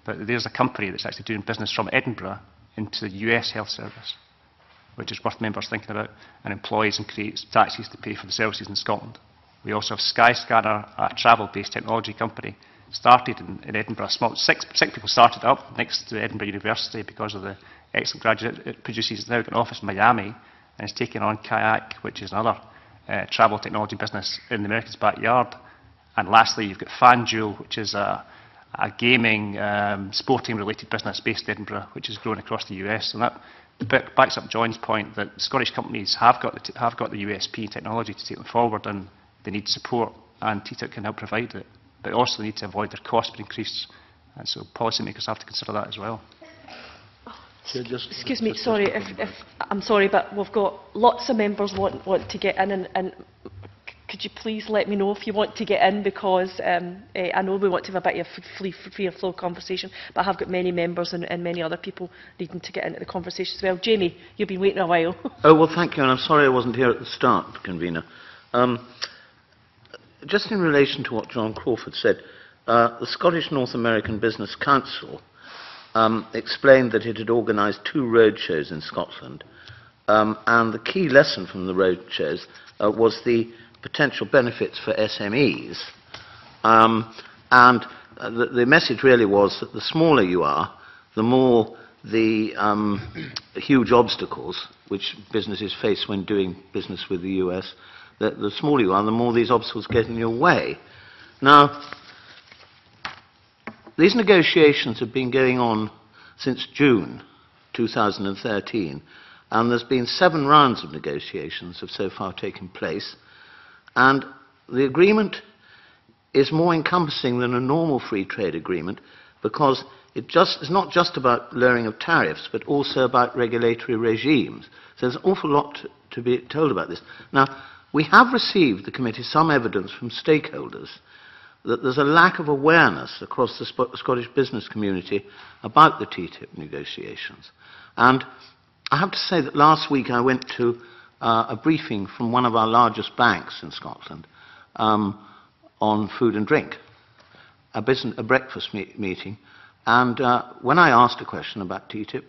but there's a company that's actually doing business from Edinburgh into the US health service, which is worth members thinking about, and employs and creates taxes to pay for the services in Scotland. We also have Skyscanner, a travel-based technology company, started in, in Edinburgh. Small, six, six people started up next to Edinburgh University because of the excellent graduate it produces. It's now got an office in Miami and it's taken on Kayak, which is another uh, travel technology business in the Americans' backyard. And lastly, you've got FanDuel, which is a a gaming, um, sporting-related business based in Edinburgh, which is growing across the US. And that backs up John's point that Scottish companies have got the, t- have got the USP technology to take them forward, and they need support, and TTIP can help provide it. But also they need to avoid their cost being increased, and so policymakers have to consider that as well. Just- Excuse me, sorry, if, if, I'm sorry, but we've got lots of members want, want to get in, and, and c- could you please let me know if you want to get in, because um, eh, I know we want to have a bit of free, free flow conversation, but I have got many members and, and many other people needing to get into the conversation as well. Jamie, you've been waiting a while. Oh, well, thank you, and I'm sorry I wasn't here at the start, convener. Um, just in relation to what John Crawford said, uh, the Scottish North American Business Council um, explained that it had organised two roadshows in Scotland, um, and the key lesson from the roadshows uh, was the potential benefits for SMEs. Um, and uh, the, the message really was that the smaller you are, the more the um, huge obstacles which businesses face when doing business with the US, the, the smaller you are, the more these obstacles get in your way. Now, these negotiations have been going on since June 2013, and there's been seven rounds of negotiations have so far taken place, and the agreement is more encompassing than a normal free trade agreement because it just, it's not just about lowering of tariffs, but also about regulatory regimes. So there's an awful lot to, to be told about this. Now, we have received, the committee, some evidence from stakeholders that there's a lack of awareness across the Sp- Scottish business community about the TTIP negotiations. And I have to say that last week I went to uh, a briefing from one of our largest banks in Scotland um, on food and drink, a, business, a breakfast me- meeting. And uh, when I asked a question about TTIP,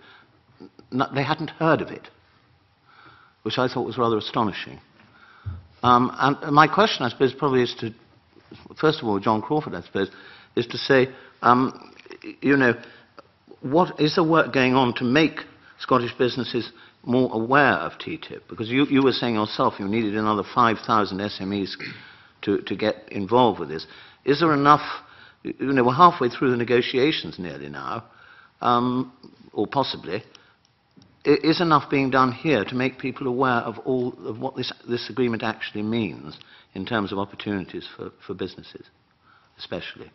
they hadn't heard of it, which I thought was rather astonishing. Um, and my question, I suppose, probably is to, first of all, John Crawford, I suppose, is to say, um, you know, what is the work going on to make Scottish businesses more aware of TTIP? Because you, you were saying yourself you needed another 5,000 SMEs to, to get involved with this. Is there enough, you know, we're halfway through the negotiations nearly now, um, or possibly, is enough being done here to make people aware of all of what this, this agreement actually means in terms of opportunities for, for businesses, especially?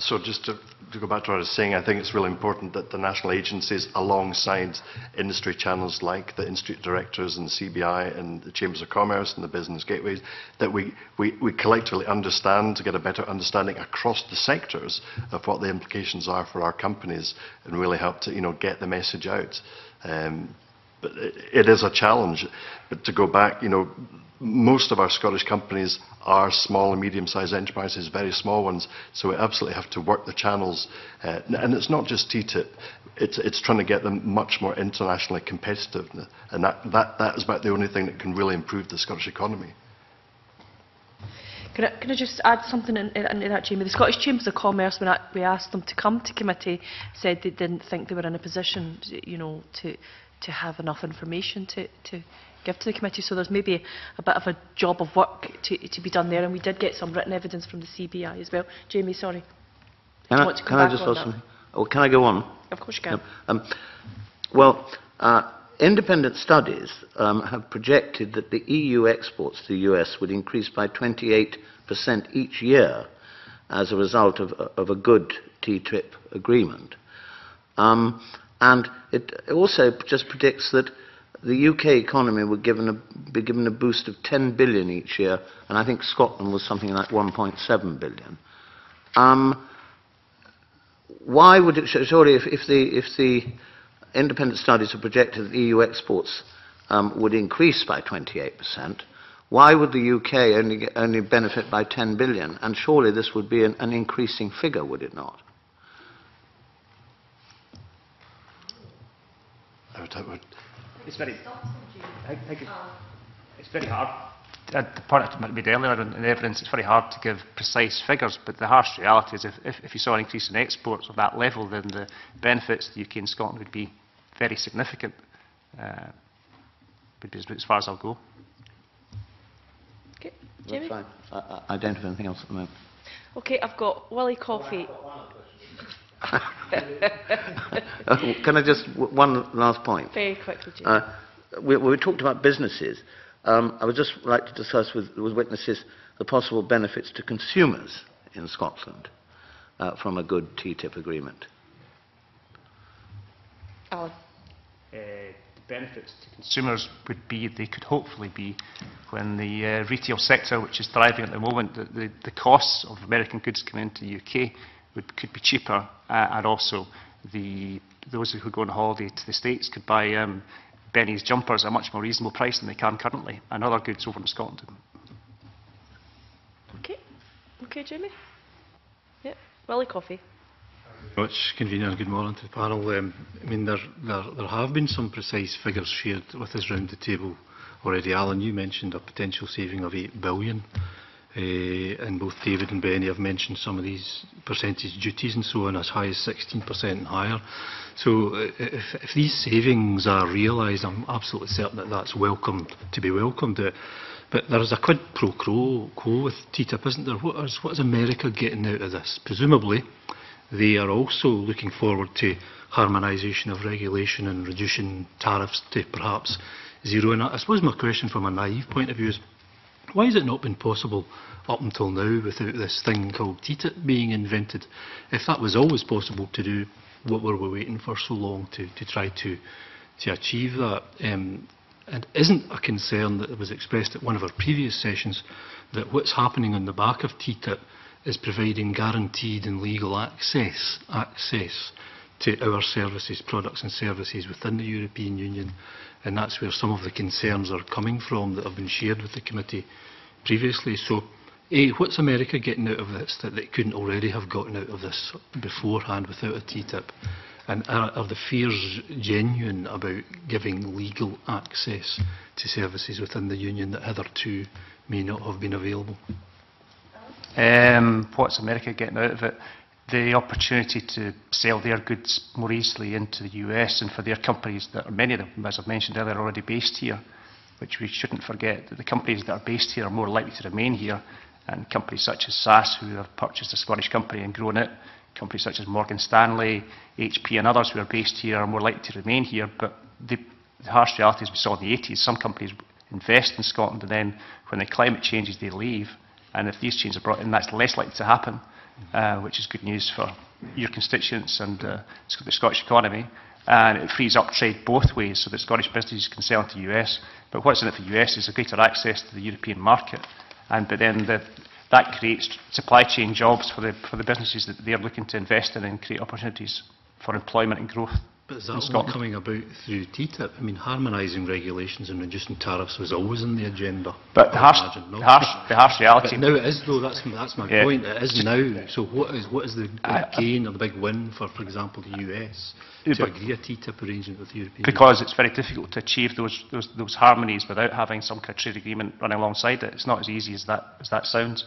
So just to, to go back to what I was saying, I think it's really important that the national agencies, alongside industry channels like the Institute Directors and CBI and the Chambers of Commerce and the Business Gateways, that we, we, we collectively understand to get a better understanding across the sectors of what the implications are for our companies and really help to you know, get the message out. Um, but it, it is a challenge. But to go back, you know, most of our Scottish companies are small and medium-sized enterprises, very small ones, so we absolutely have to work the channels. Uh, and it's not just TTIP, it's, it's trying to get them much more internationally competitive. And that, that, that is about the only thing that can really improve the Scottish economy. Can I, can I just add something in, in, into that, Jamie? The Scottish Chambers of Commerce, when I, we asked them to come to committee, said they didn't think they were in a position, you know, to, to have enough information to, to give to the committee. So there's maybe a bit of a job of work to, to be done there, and we did get some written evidence from the CBI as well. Jamie, sorry. Can I, want to come can I just ask something? Or can I go on? Of course you can. Um, well, uh, independent studies um, have projected that the EU exports to the US would increase by 28% each year as a result of, of a good TTIP agreement. Um, and it also just predicts that the UK economy would given a, be given a boost of 10 billion each year, and I think Scotland was something like 1.7 billion. Um, why would it, surely if, if, the, if the independent studies have projected that EU exports um, would increase by 28%, why would the UK only, only benefit by 10 billion? And surely this would be an, an increasing figure, would it not? I would, I would, it's very, I, I could, oh. it's very hard. Uh, the point I made earlier on evidence, it's very hard to give precise figures, but the harsh reality is if, if, if you saw an increase in exports of that level, then the benefits to the UK and Scotland would be very significant, uh, would be as far as I'll go. Okay, Jamie? I, I, I don't have anything else at the moment. Okay, I've got Willie Coffey. Can I just, w- one last point? Very quickly, Jamie. Uh, we, we talked about businesses. Um, I would just like to discuss with, with witnesses the possible benefits to consumers in Scotland uh, from a good TTIP agreement. Allan. uh, the benefits to consumers would be, they could hopefully be, when the uh, retail sector, which is thriving at the moment, the, the, the costs of American goods coming into the UK would, could be cheaper uh, and also the those who go on holiday to the States could buy um, Benny's jumpers at a much more reasonable price than they can currently and other goods over in Scotland. Okay. Okay, Jamie? Yeah, Willie Coffee. Much convener, good morning to the panel. Um, I mean, there, there, there have been some precise figures shared with us round the table already. Alan, you mentioned a potential saving of 8 billion Eh, and both David and Benny have mentioned some of these percentage duties and so on as high as 16% and higher. So uh, if, if these savings are realised, I'm absolutely certain that that's welcomed, to be welcomed. But there is a quid pro quo, with TTIP, isn't there? What is, what is America getting out of this? Presumably, they are also looking forward to harmonisation of regulation and reducing tariffs to perhaps zero. And I suppose my question from a naive point of view is, why has it not been possible up until now without this thing called TTIP being invented? If that was always possible to do, what were we waiting for so long to, to try to, to achieve that? Um, and isn't a concern that was expressed at one of our previous sessions that what's happening on the back of TTIP is providing guaranteed and legal access, access to our services, products and services within the European Union. And that's where some of the concerns are coming from that have been shared with the committee previously. So, A, what's America getting out of this that they couldn't already have gotten out of this beforehand without a TTIP? And are, are the fears genuine about giving legal access to services within the Union that hitherto may not have been available? Um, what's America getting out of it? the opportunity to sell their goods more easily into the US and for their companies that are many of them, as I've mentioned earlier, are already based here, which we shouldn't forget that the companies that are based here are more likely to remain here and companies such as SAS who have purchased a Scottish company and grown it, companies such as Morgan Stanley, HP and others who are based here are more likely to remain here, but the, the harsh realities we saw in the 80s, some companies invest in Scotland and then when the climate changes they leave and if these changes are brought in that's less likely to happen. Uh, which is good news for your constituents and uh, the Scottish economy. And it frees up trade both ways so that Scottish businesses can sell into the US. But what's in it for the US is a greater access to the European market. And but then the, that creates supply chain jobs for the, for the businesses that they're looking to invest in and create opportunities for employment and growth. But is in that all Scotland. coming about through TTIP? I mean, harmonising regulations and reducing tariffs was always in the agenda. But the harsh, imagine, no? the harsh, the harsh reality... But now it is, though. That's, that's my Yeah. point. It is now. So what is what is the big I- gain or the big win for, for example, the US Yeah, to agree a TTIP arrangement with the European because it's very difficult to achieve those, those, those harmonies without having some kind of trade agreement running alongside it. It's not as easy as that, as that sounds.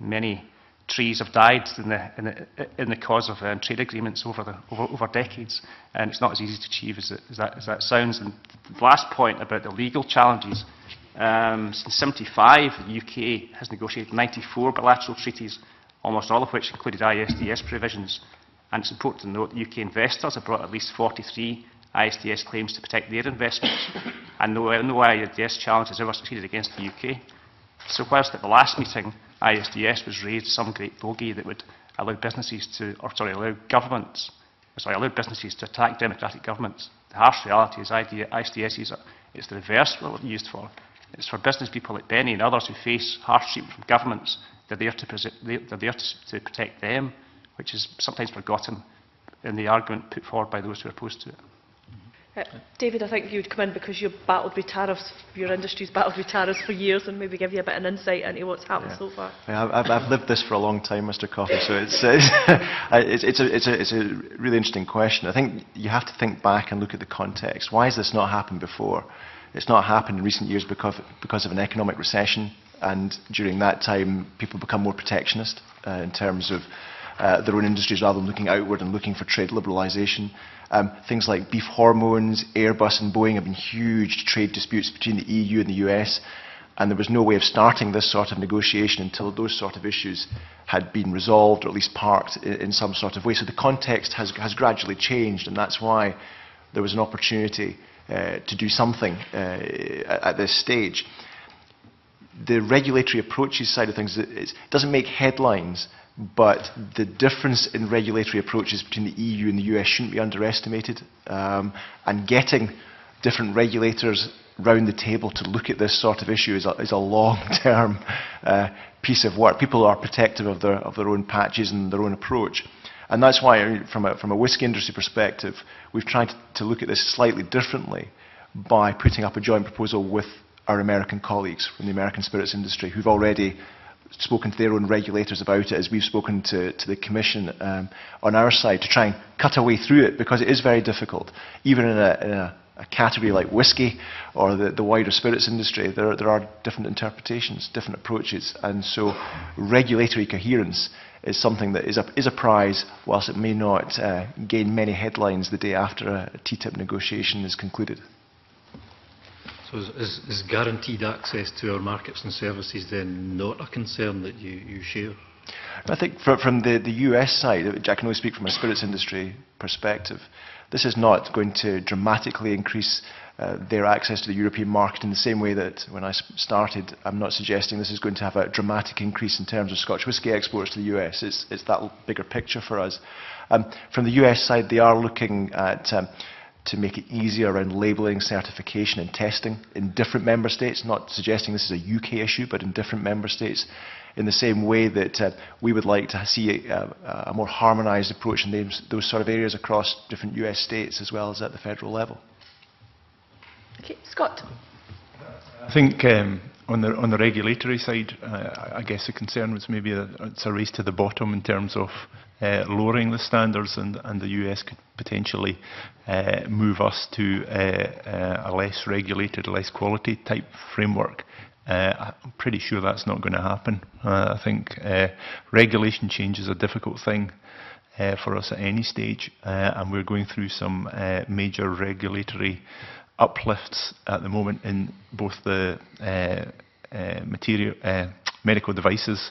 Many trees have died in the, in the, in the cause of um, trade agreements over, the, over, over decades, and it's not as easy to achieve as, it, as, that, as that sounds. And the last point about the legal challenges, um, since 75, the UK has negotiated 94 bilateral treaties, almost all of which included ISDS provisions. And it's important to note that UK investors have brought at least 43 ISDS claims to protect their investments, and no, no ISDS challenge has ever succeeded against the UK. So whilst at the last meeting, ISDS was raised some great bogey that would allow businesses to, or sorry, allow governments, sorry, allow businesses to attack democratic governments. The harsh reality is ISDS is it's the reverse what it's used for. It's for business people like Benny and others who face hardship from governments. They're there to, they're there to protect them, which is sometimes forgotten in the argument put forward by those who are opposed to it. Uh, David, I think you would come in because you've battled with tariffs, your industry's battled with tariffs for years and maybe give you a bit of an insight into what's happened Yeah. so far. Yeah, I've, I've, I've lived this for a long time, Mr. Coffey, so it's, it's, it's, it's, a, it's, a, it's a really interesting question. I think you have to think back and look at the context. Why has this not happened before? It's not happened in recent years because, because of an economic recession, and during that time, people become more protectionist uh, in terms of uh, their own industries rather than looking outward and looking for trade liberalisation. Um, things like beef hormones, Airbus and Boeing have been huge trade disputes between the EU and the US, and there was no way of starting this sort of negotiation until those sort of issues had been resolved or at least parked in, in some sort of way. So the context has, has gradually changed, and that's why there was an opportunity uh, to do something uh, at, this stage. The regulatory approaches side of things it doesn't make headlines, but the difference in regulatory approaches between the EU and the US shouldn't be underestimated. Um, and getting different regulators round the table to look at this sort of issue is a, is a long-term uh, piece of work. People are protective of their, of their own patches and their own approach. And that's why, from a, from a whisky industry perspective, we've tried to, to look at this slightly differently by putting up a joint proposal with our American colleagues from the American spirits industry who've already spoken to their own regulators about it as we've spoken to, to the Commission um, on our side to try and cut a way through it because it is very difficult. Even in a, in a, a category like whisky or the, the wider spirits industry, there, there are different interpretations, different approaches. And so regulatory coherence is something that is a, is a prize, whilst it may not uh, gain many headlines the day after a, a TTIP negotiation is concluded. So is, is, guaranteed access to our markets and services then not a concern that you, you share? I think fr from the, the US side, I can only speak from a spirits industry perspective, this is not going to dramatically increase uh, their access to the European market in the same way that when I started, I'm not suggesting this is going to have a dramatic increase in terms of Scotch whisky exports to the US. It's, it's that bigger picture for us. Um, from the US side, they are looking at um, to make it easier around labelling, certification and testing in different member states, not suggesting this is a UK issue, but in different member states, in the same way that uh, we would like to see a, a more harmonised approach in those, those sort of areas across different US states as well as at the federal level. Okay, Scott. I think um, on the on the regulatory side, uh, I guess the concern was maybe that it's a race to the bottom in terms of uh, lowering the standards, and, and the US could potentially uh, move us to uh, uh, a less regulated, less quality type framework. Uh, I'm pretty sure that's not going to happen. Uh, I think uh, regulation change is a difficult thing uh, for us at any stage, and we're going through some major regulatory uplifts at the moment in both the material, medical devices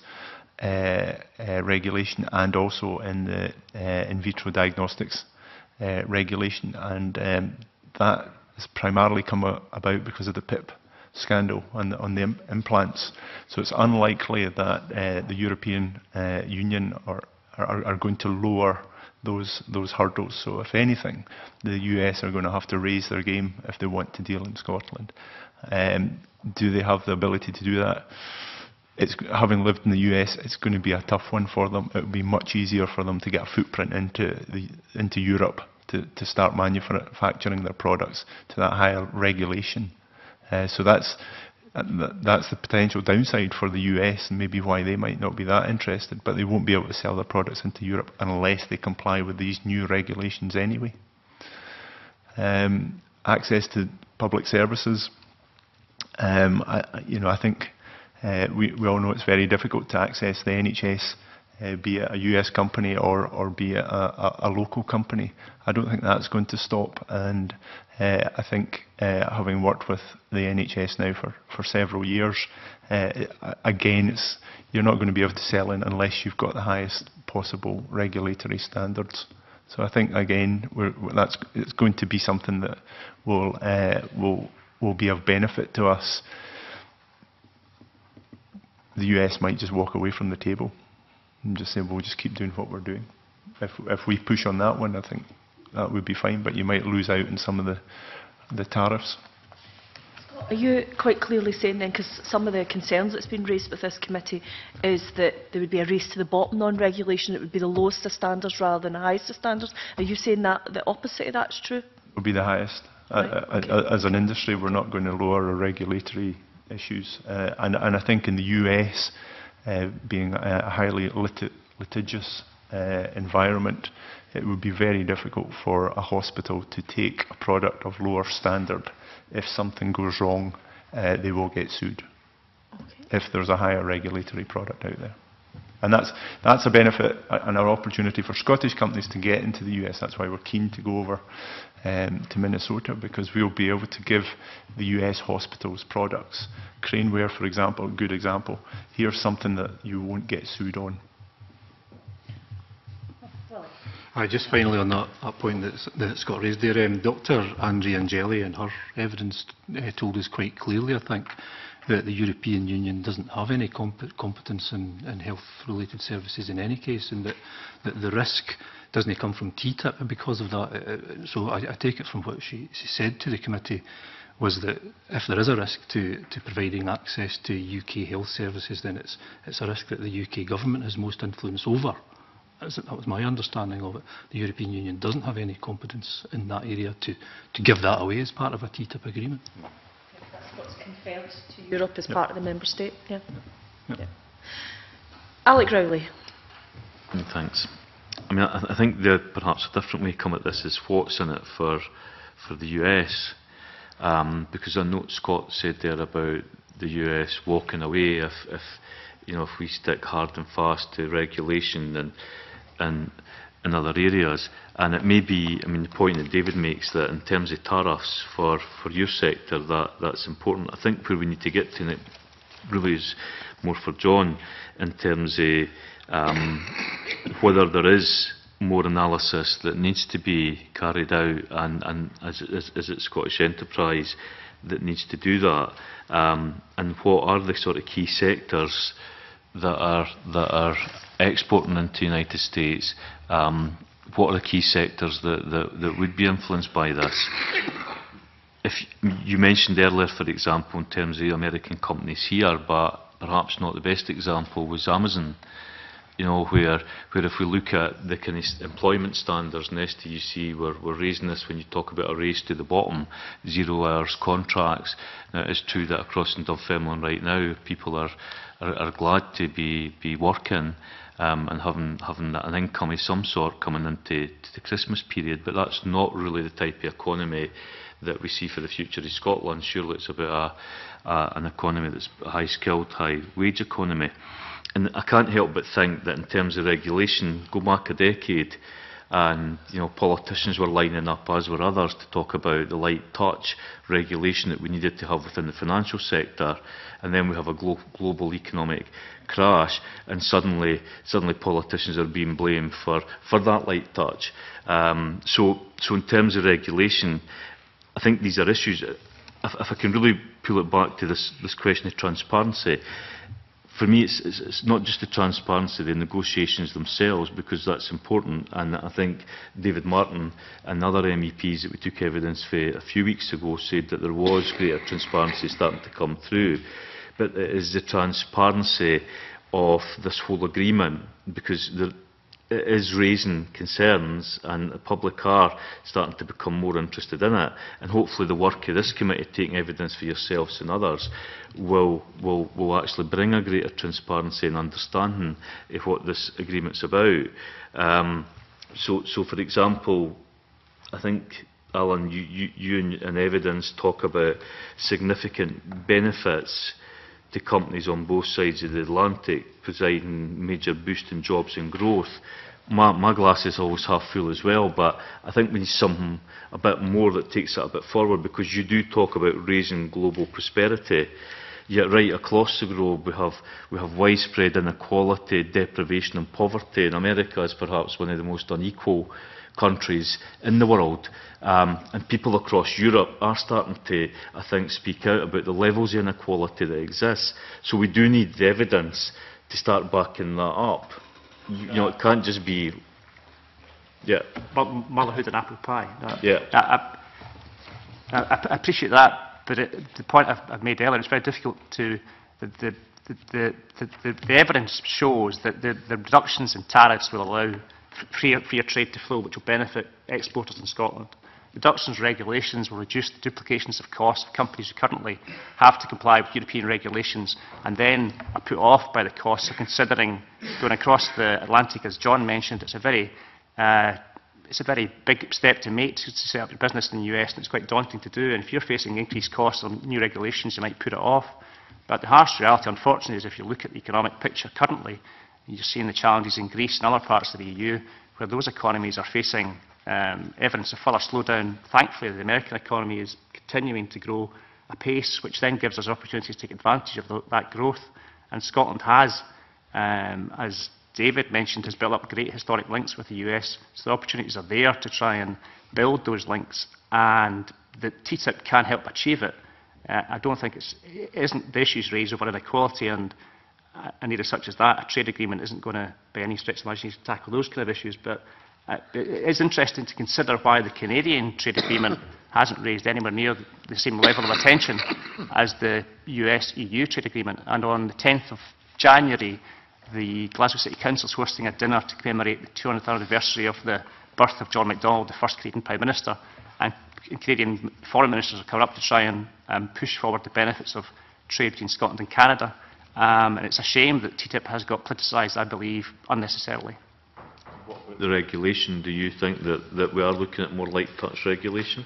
regulation and also in the uh, in vitro diagnostics uh, regulation, and um, that has primarily come about because of the PIP scandal on the, on the im- implants. So it's unlikely that uh, the European uh, Union are, are, are going to lower those those hurdles. So if anything, the US are going to have to raise their game if they want to deal in Scotland. Um, do they have the ability to do that? It's, having lived in the US, it's going to be a tough one for them. It would be much easier for them to get a footprint into the into Europe to, to start manufacturing their products to that higher regulation. Uh, so that's that's the potential downside for the US and maybe why they might not be that interested, but they won't be able to sell their products into Europe unless they comply with these new regulations anyway. Um, access to public services, um, I- you know, I think uh, we, we all know it's very difficult to access the NHS, uh, be it a US company or, or be it a, a, a local company. I don't think that's going to stop, and uh, I think uh, having worked with the NHS now for, for several years, uh, again, it's, you're not going to be able to sell in unless you've got the highest possible regulatory standards. So I think again, that's it's going to be something that will uh, will will be of benefit to us. The US might just walk away from the table and just say, "We'll just keep doing what we're doing." If if we push on that one, I think that would be fine. But you might lose out in some of the the tariffs. Are you quite clearly saying then, because some of the concerns that's been raised with this committee is that there would be a race to the bottom on regulation, it would be the lowest of standards rather than the highest of standards. Are you saying that the opposite of that's true? It would be the highest. Right, okay. As an industry, we're not going to lower our regulatory issues. Uh, and, and I think in the US, uh, being a highly lit litigious uh, environment, it would be very difficult for a hospital to take a product of lower standard. If something goes wrong, uh, they will get sued if there's a higher regulatory product out there. And that's, that's a benefit and an opportunity for Scottish companies to get into the US. That's why we're keen to go over um, to Minnesota, because we'll be able to give the US hospitals products. Craneware, for example, a good example. Here's something that you won't get sued on. I just finally on that, that point that, that Scott raised there, um, Dr Andrea Angeli in her evidence uh, told us quite clearly, I think, that the European Union doesn't have any comp competence in, in health-related services in any case, and that, that the risk doesn't come from TTIP because of that. Uh, uh, so I, I take it from what she, she said to the committee was that if there is a risk to, to providing access to UK health services, then it's, it's a risk that the UK government has most influence over. That was my understanding of it. The European Union doesn't have any competence in that area to, to give that away as part of a TTIP agreement. That's what's conferred to Europe as part of the member state, yeah. Yep. Yeah. Alex Rowley. Mm, Thanks. I mean, I, I think the perhaps a different way to come at this is what's in it for for the US, um, because I note Scott said there about the US walking away if, if you know if we stick hard and fast to regulation and and in other areas. And it may be, I mean, the point that David makes that in terms of tariffs for, for your sector, that, that's important. I think where we need to get to, and it really is more for John, in terms of um, whether there is more analysis that needs to be carried out, and, and is, it- is, is it Scottish Enterprise that needs to do that, um, and what are the sort of key sectors that are that are exporting into the United States? Um, what are the key sectors that, that, that would be influenced by this? If you mentioned earlier, for example, in terms of American companies here, but perhaps not the best example was Amazon. You know, where, where if we look at the kind of employment standards in STUC, we're, we're raising this when you talk about a race to the bottom, zero hours contracts. Now, it's true that across in Dunfermline right now, people are, are, are glad to be, be working um, and having having an income of some sort coming into to the Christmas period. But that's not really the type of economy that we see for the future of Scotland. Surely it's about a, a, an economy that's high skilled, high wage economy. And I can't help but think that in terms of regulation, go back a decade, and you know politicians were lining up, as were others, to talk about the light touch regulation that we needed to have within the financial sector, and then we have a glo global economic crash, and suddenly, suddenly politicians are being blamed for, for that light touch. Um, so, so in terms of regulation, I think these are issues. If, if I can really pull it back to this, this question of transparency, for me, it's, it's, it's not just the transparency, the negotiations themselves, because that's important. And I think David Martin and other MEPs that we took evidence for a few weeks ago said that there was greater transparency starting to come through. But it is the transparency of this whole agreement, because there, is raising concerns and the public are starting to become more interested in it and hopefully the work of this committee taking evidence for yourselves and others will, will, will actually bring a greater transparency and understanding of what this agreement's about. Um, so, so for example, I think Allan, you, you, you in evidence talk about significant benefits to companies on both sides of the Atlantic, providing major boost in jobs and growth. My, my always half full as well, but I think we need something a bit more that takes it a bit forward, because you do talk about raising global prosperity. Yet right across the globe we have, we have widespread inequality, deprivation and poverty. And America is perhaps one of the most unequal countries in the world. Um, and people across Europe are starting to, I think, speak out about the levels of inequality that exist. So we do need the evidence to start backing that up. You, you know, it can't just be, yeah, But motherhood and apple pie. That- Yeah. I, I, I, I appreciate that, but it, the point I've, I've made earlier, it's very difficult to... The, the, the, the, the, the evidence shows that the, the reductions in tariffs will allow freer, fair trade to flow, which will benefit exporters in Scotland. Reductions regulations will reduce the duplications of costs for companies who currently have to comply with European regulations and then are put off by the costs of considering going across the Atlantic, as John mentioned. It's a very, uh, it's a very big step to make to set up your business in the US and it's quite daunting to do. And if you're facing increased costs on new regulations, you might put it off. But the harsh reality, unfortunately, is if you look at the economic picture currently, You're seeing the challenges in Greece and other parts of the EU where those economies are facing um, evidence of further slowdown. Thankfully, the American economy is continuing to grow apace, which then gives us opportunities to take advantage of the, that growth. And Scotland has, um, as David mentioned, has built up great historic links with the US, so the opportunities are there to try and build those links, and the TTIP can help achieve it. Uh, I don't think it's, it isn't the issues raised over inequality and an area such as that, a trade agreement isn't going to, by any stretch of the imagination, tackle those kind of issues. But uh, it is interesting to consider why the Canadian trade agreement hasn't raised anywhere near the same level of attention as the US-EU trade agreement. And on the 10th of January, the Glasgow City Council is hosting a dinner to commemorate the 200th anniversary of the birth of John MacDonald, the first Canadian Prime Minister. And Canadian foreign ministers are coming up to try and um, push forward the benefits of trade between Scotland and Canada. Um, and it's a shame that TTIP has got politicised, I believe, unnecessarily. What about the regulation? Do you think that, that we are looking at more light touch regulation?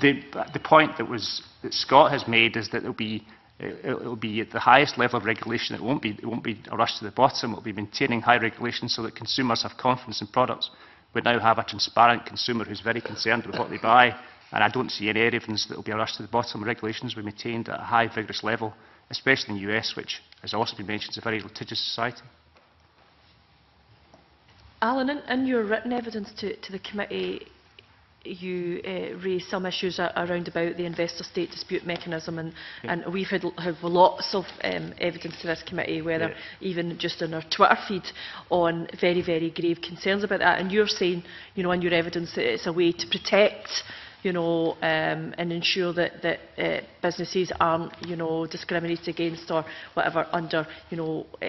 The, the point that, was, that Scott has made is that it will be it will be at the highest level of regulation. It won't be, it won't be a rush to the bottom. It will be maintaining high regulation so that consumers have confidence in products. We now have a transparent consumer who's very concerned with what they buy, and I don't see any evidence that it will be a rush to the bottom. Regulations will be maintained at a high, vigorous level especially in the US, which has also been mentioned, is a very litigious society. Alan, in, in your written evidence to, to the committee, you eh, uh, raised some issues around about the investor-state dispute mechanism, and, yeah. and we've had have lots of um, evidence to this committee, whether yeah. even just in our Twitter feed, on very, very grave concerns about that. And you're saying, you know, in your evidence, that it's a way to protect you know, um, and ensure that, that uh, businesses aren't, you know, discriminated against or whatever under, you know, uh,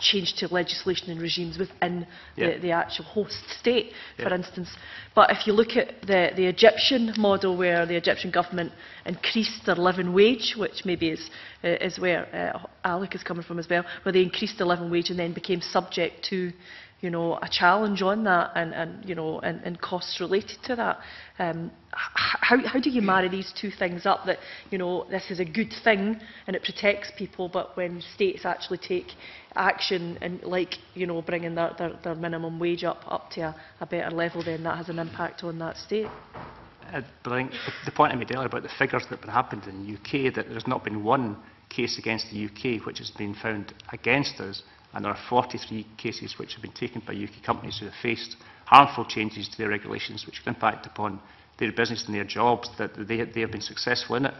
change to legislation and regimes within yeah. the, the actual host state, yeah. for instance. But if you look at the, the Egyptian model where the Egyptian government increased their living wage, which maybe is, uh, is where uh, Alec is coming from as well, where they increased the living wage and then became subject to you know, a challenge on that and, and you know, and, and costs related to that. Um, how, how do you marry these two things up that, you know, this is a good thing and it protects people, but when states actually take action and like, you know, bringing their, their, their minimum wage up, up to a, a better level, then that has an impact on that state? Uh, but I think the point I made earlier about the figures that have happened in the UK, that there's not been one case against the UK which has been found against us, and there are 43 cases which have been taken by UK companies who have faced harmful changes to their regulations which could impact upon their business and their jobs, that they, they have been successful in it.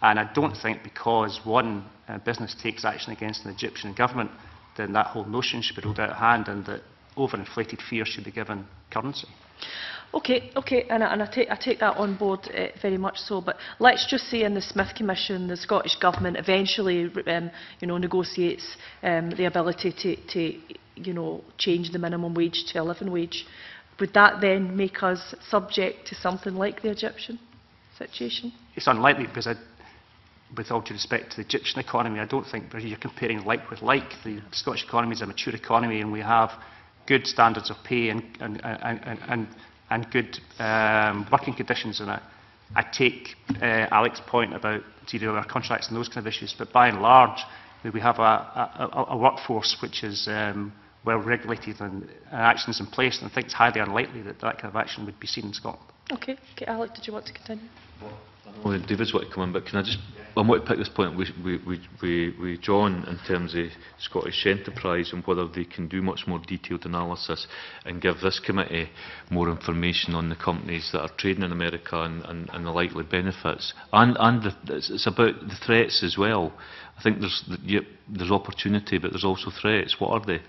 And I don't think because one uh, business takes action against an Egyptian government, then that whole notion should be ruled out of hand and that overinflated fear should be given currency. Okay, okay, and, I, and I, take, I take that on board uh, very much so, but let's just say in the Smith Commission, the Scottish Government eventually um, you know, negotiates um, the ability to, to you know, change the minimum wage to a living wage. Would that then make us subject to something like the Egyptian situation? It's unlikely because I with all due respect to the Egyptian economy, I don't think you're comparing like with like. The Scottish economy is a mature economy and we have good standards of pay and, and, and, and, and and good um, working conditions in it. I take uh, Alex's point about zero-hour contracts and those kind of issues, but by and large, we have a, a, a workforce which is um, well regulated and, and actions in place, and I think it's highly unlikely that that kind of action would be seen in Scotland. Okay, okay Alex, did you want to continue? Well, know David's want to come in, but can I just... I want to pick this point with, with, with, with John in terms of Scottish Enterprise and whether they can do much more detailed analysis and give this committee more information on the companies that are trading in America and, and, and the likely benefits. And, and the, it's, it's about the threats as well. I think there's, yep, there's opportunity, but there's also threats. What are they?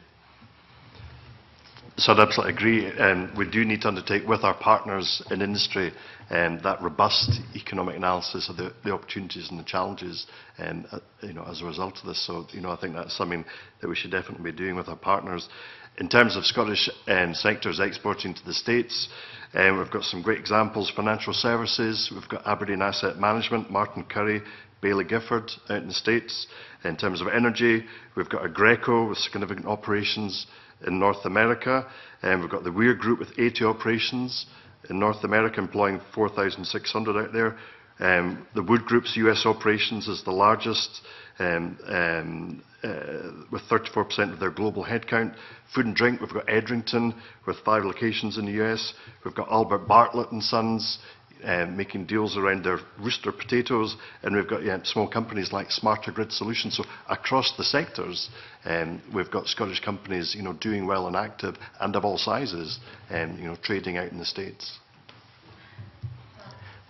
So I'd absolutely agree. Um, we do need to undertake with our partners in industry um, that robust economic analysis of the, the opportunities and the challenges um, uh, you know, as a result of this. So you know, I think that's something that we should definitely be doing with our partners. In terms of Scottish um, sectors exporting to the States, um, we've got some great examples, financial services, we've got Aberdeen Asset Management, Martin Currie, Baillie Gifford out in the States. In terms of energy, we've got Aggreko with significant operations in North America. And we've got the Weir Group with 80 operations in North America, employing 4,600 out there. Um, the Wood Group's US operations is the largest, um, um, uh, with 34% of their global headcount. Food and drink, we've got Edrington with five locations in the US. We've got Albert Bartlett and Sons um, making deals around their rooster potatoes, and we've got yeah, small companies like Smarter Grid Solutions. So across the sectors, um, we've got Scottish companies, you know, doing well and active, and of all sizes, um, you know, trading out in the States.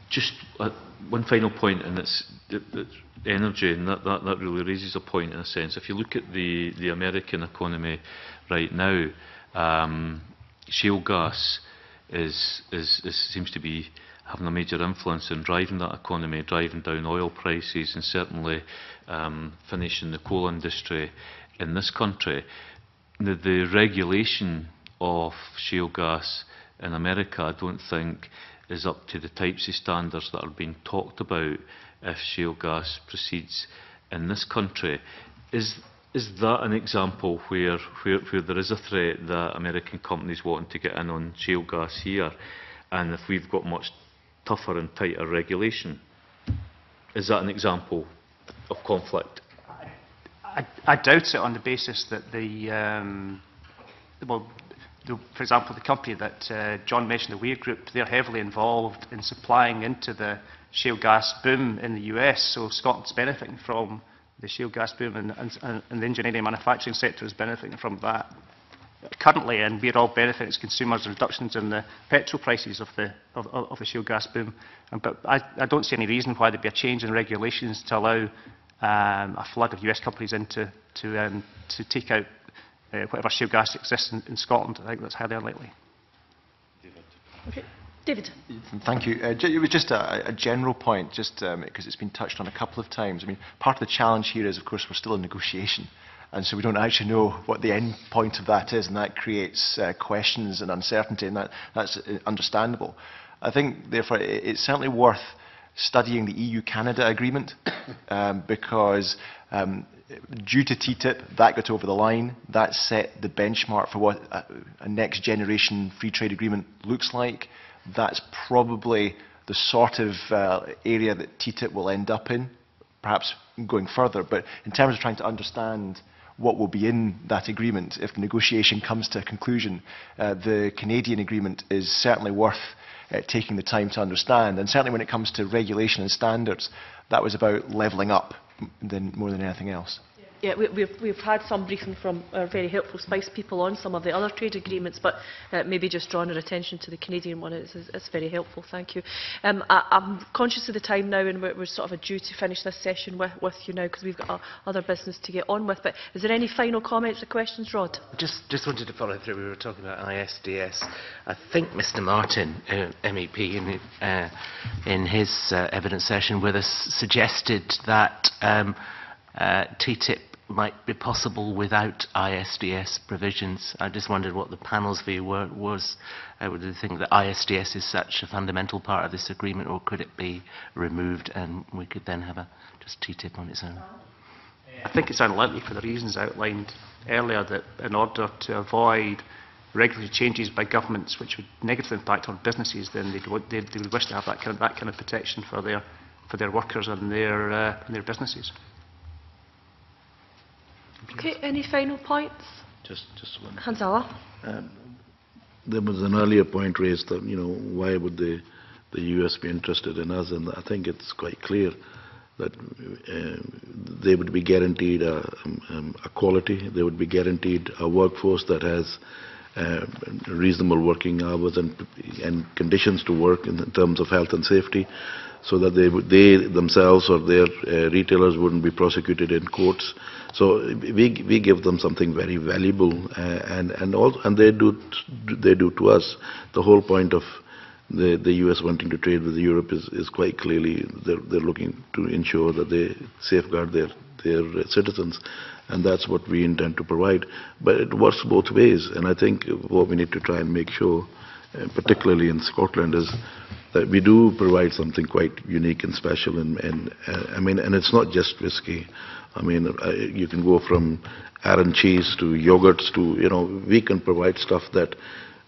Just uh, one final point, and it's, it's energy, and that, that, that really raises a point in a sense. If you look at the, the American economy right now, um, shale gas is, is, is, seems to be having a major influence in driving that economy, driving down oil prices, and certainly um, finishing the coal industry in this country. The, regulation of shale gas in America, I don't think, is up to the types of standards that are being talked about if shale gas proceeds in this country. Is, is that an example where, where, where there is a threat that American companies wanting to get in on shale gas here? And if we've got much tougher and tighter regulation. Is that an example of conflict? I, I, I doubt it on the basis that the, um, well, the, for example, the company that uh, John mentioned, the Weir Group, they're heavily involved in supplying into the shale gas boom in the US, so Scotland's benefiting from the shale gas boom and, and, and the engineering manufacturing sector is benefiting from that currently, and we're all benefiting as consumers, reductions in the petrol prices of the, of, of the shale gas boom. And, but I, I don't see any reason why there'd be a change in regulations to allow um, a flood of US companies in to, to, um, to take out uh, whatever shale gas exists in, in Scotland. I think that's highly unlikely. David. Okay. David. Thank you. Uh, it was just a, a general point, just because um, it's been touched on a couple of times. I mean, part of the challenge here is, of course, we're still in negotiation. And so we don't actually know what the end point of that is, and that creates uh, questions and uncertainty, and that, that's uh, understandable. I think, therefore, it, it's certainly worth studying the EU-Canada agreement, um, because um, due to TTIP, that got over the line. That set the benchmark for what a, a next generation free trade agreement looks like. That's probably the sort of uh, area that TTIP will end up in, perhaps going further. But in terms of trying to understand what will be in that agreement if the negotiation comes to a conclusion. Uh, the Canadian agreement is certainly worth uh, taking the time to understand. And certainly when it comes to regulation and standards, that was about levelling up than, more than anything else. Yeah, we, we've, we've had some briefing from our very helpful Spice people on some of the other trade agreements, but uh, maybe just drawing our attention to the Canadian one is, is, is very helpful. Thank you. Um, I, I'm conscious of the time now, and we're, we're sort of due to finish this session with, with you now because we've got uh, other business to get on with. But is there any final comments or questions, Rod? Just, just wanted to follow through. We were talking about ISDS. I think Mr Martin, uh, MEP, in, uh, in his uh, evidence session with us, suggested that. Um, uh, TTIP might be possible without ISDS provisions. I just wondered what the panel's view were, was. Uh, would you think that ISDS is such a fundamental part of this agreement, or could it be removed and we could then have a just TTIP on its own? I think it's unlikely for the reasons outlined earlier that in order to avoid regulatory changes by governments which would negatively impact on businesses, then they'd, they'd, they would wish to have that kind of, that kind of protection for their, for their workers and their, uh, and their businesses. Okay, any final points? Just, just one. Hanzala. Um, there was an earlier point raised that, you know, why would the, the US be interested in us? And I think it's quite clear that uh, they would be guaranteed a, um, a quality, they would be guaranteed a workforce that has uh, reasonable working hours and, and conditions to work in terms of health and safety, so that they, they themselves or their uh, retailers wouldn't be prosecuted in courts So we, we give them something very valuable, uh, and, and, all, and they, do, they do to us. The whole point of the, the US wanting to trade with Europe is, is quite clearly they're, they're looking to ensure that they safeguard their, their citizens, and that's what we intend to provide. But it works both ways, and I think what we need to try and make sure, uh, particularly in Scotland, is that we do provide something quite unique and special. And, and uh, I mean, and it's not just whiskey. I mean, you can go from Arran cheese to yogurts to, you know, we can provide stuff that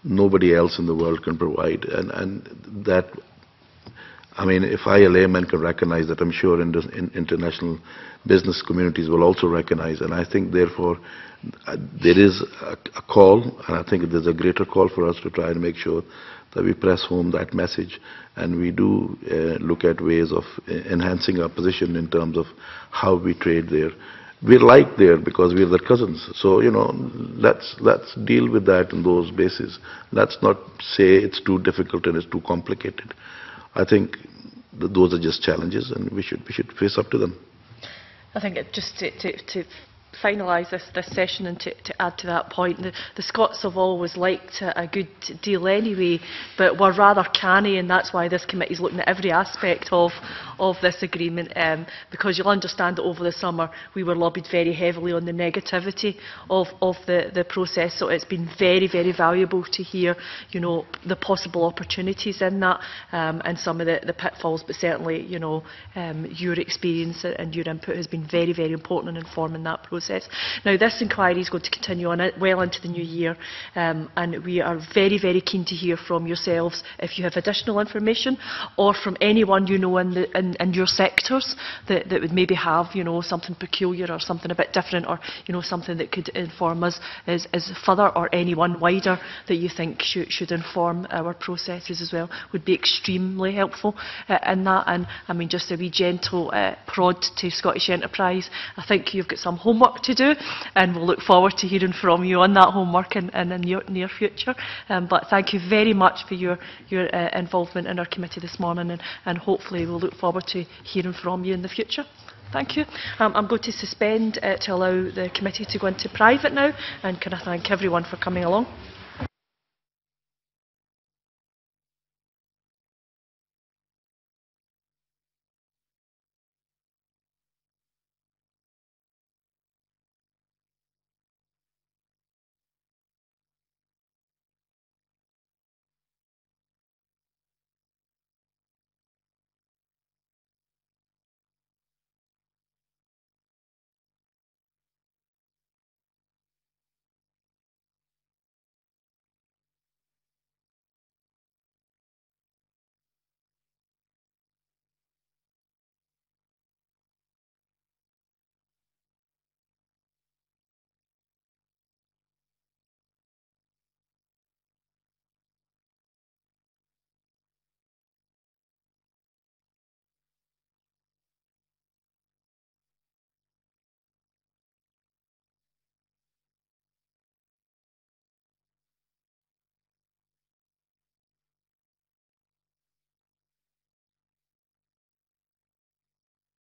nobody else in the world can provide. And, and that, I mean, if I, a layman, can recognize that, I'm sure in, in international business communities will also recognize. And I think, therefore, uh, there is a, a call, and I think there's a greater call for us to try and make sure that we press home that message and we do uh, look at ways of uh, enhancing our position in terms of how we trade there. We're like there because we're their cousins. So, you know, let's, let's deal with that on those bases. Let's not say it's too difficult and it's too complicated. I think those are just challenges and we should, we should face up to them. I think just to, to, to finalise this, this session and to, to add to that point, the, the Scots have always liked a, a good deal anyway, but we're rather canny and that's why this committee is looking at every aspect of, of this agreement um, because you'll understand that over the summer we were lobbied very heavily on the negativity of, of the, the process so it's been very very valuable to hear you know the possible opportunities in that um, and some of the, the pitfalls but certainly you know um, your experience and your input has been very very important in informing that process. Now this inquiry is going to continue on well into the new year um, and we are very very keen to hear from yourselves if you have additional information or from anyone you know in, the, in, in your sectors that, that would maybe have you know something peculiar or something a bit different or you know something that could inform us as, as further or anyone wider that you think should, should inform our processes as well would be extremely helpful uh, in that. And I mean just a wee gentle uh, prod to Scottish Enterprise. I think you've got some to do and we'll look forward to hearing from you on that homework in, in the near, near future um, but thank you very much for your, your uh, involvement in our committee this morning and, and hopefully we'll look forward to hearing from you in the future. Thank you. Um, I'm going to suspend uh, to allow the committee to go into private now and can I thank everyone for coming along.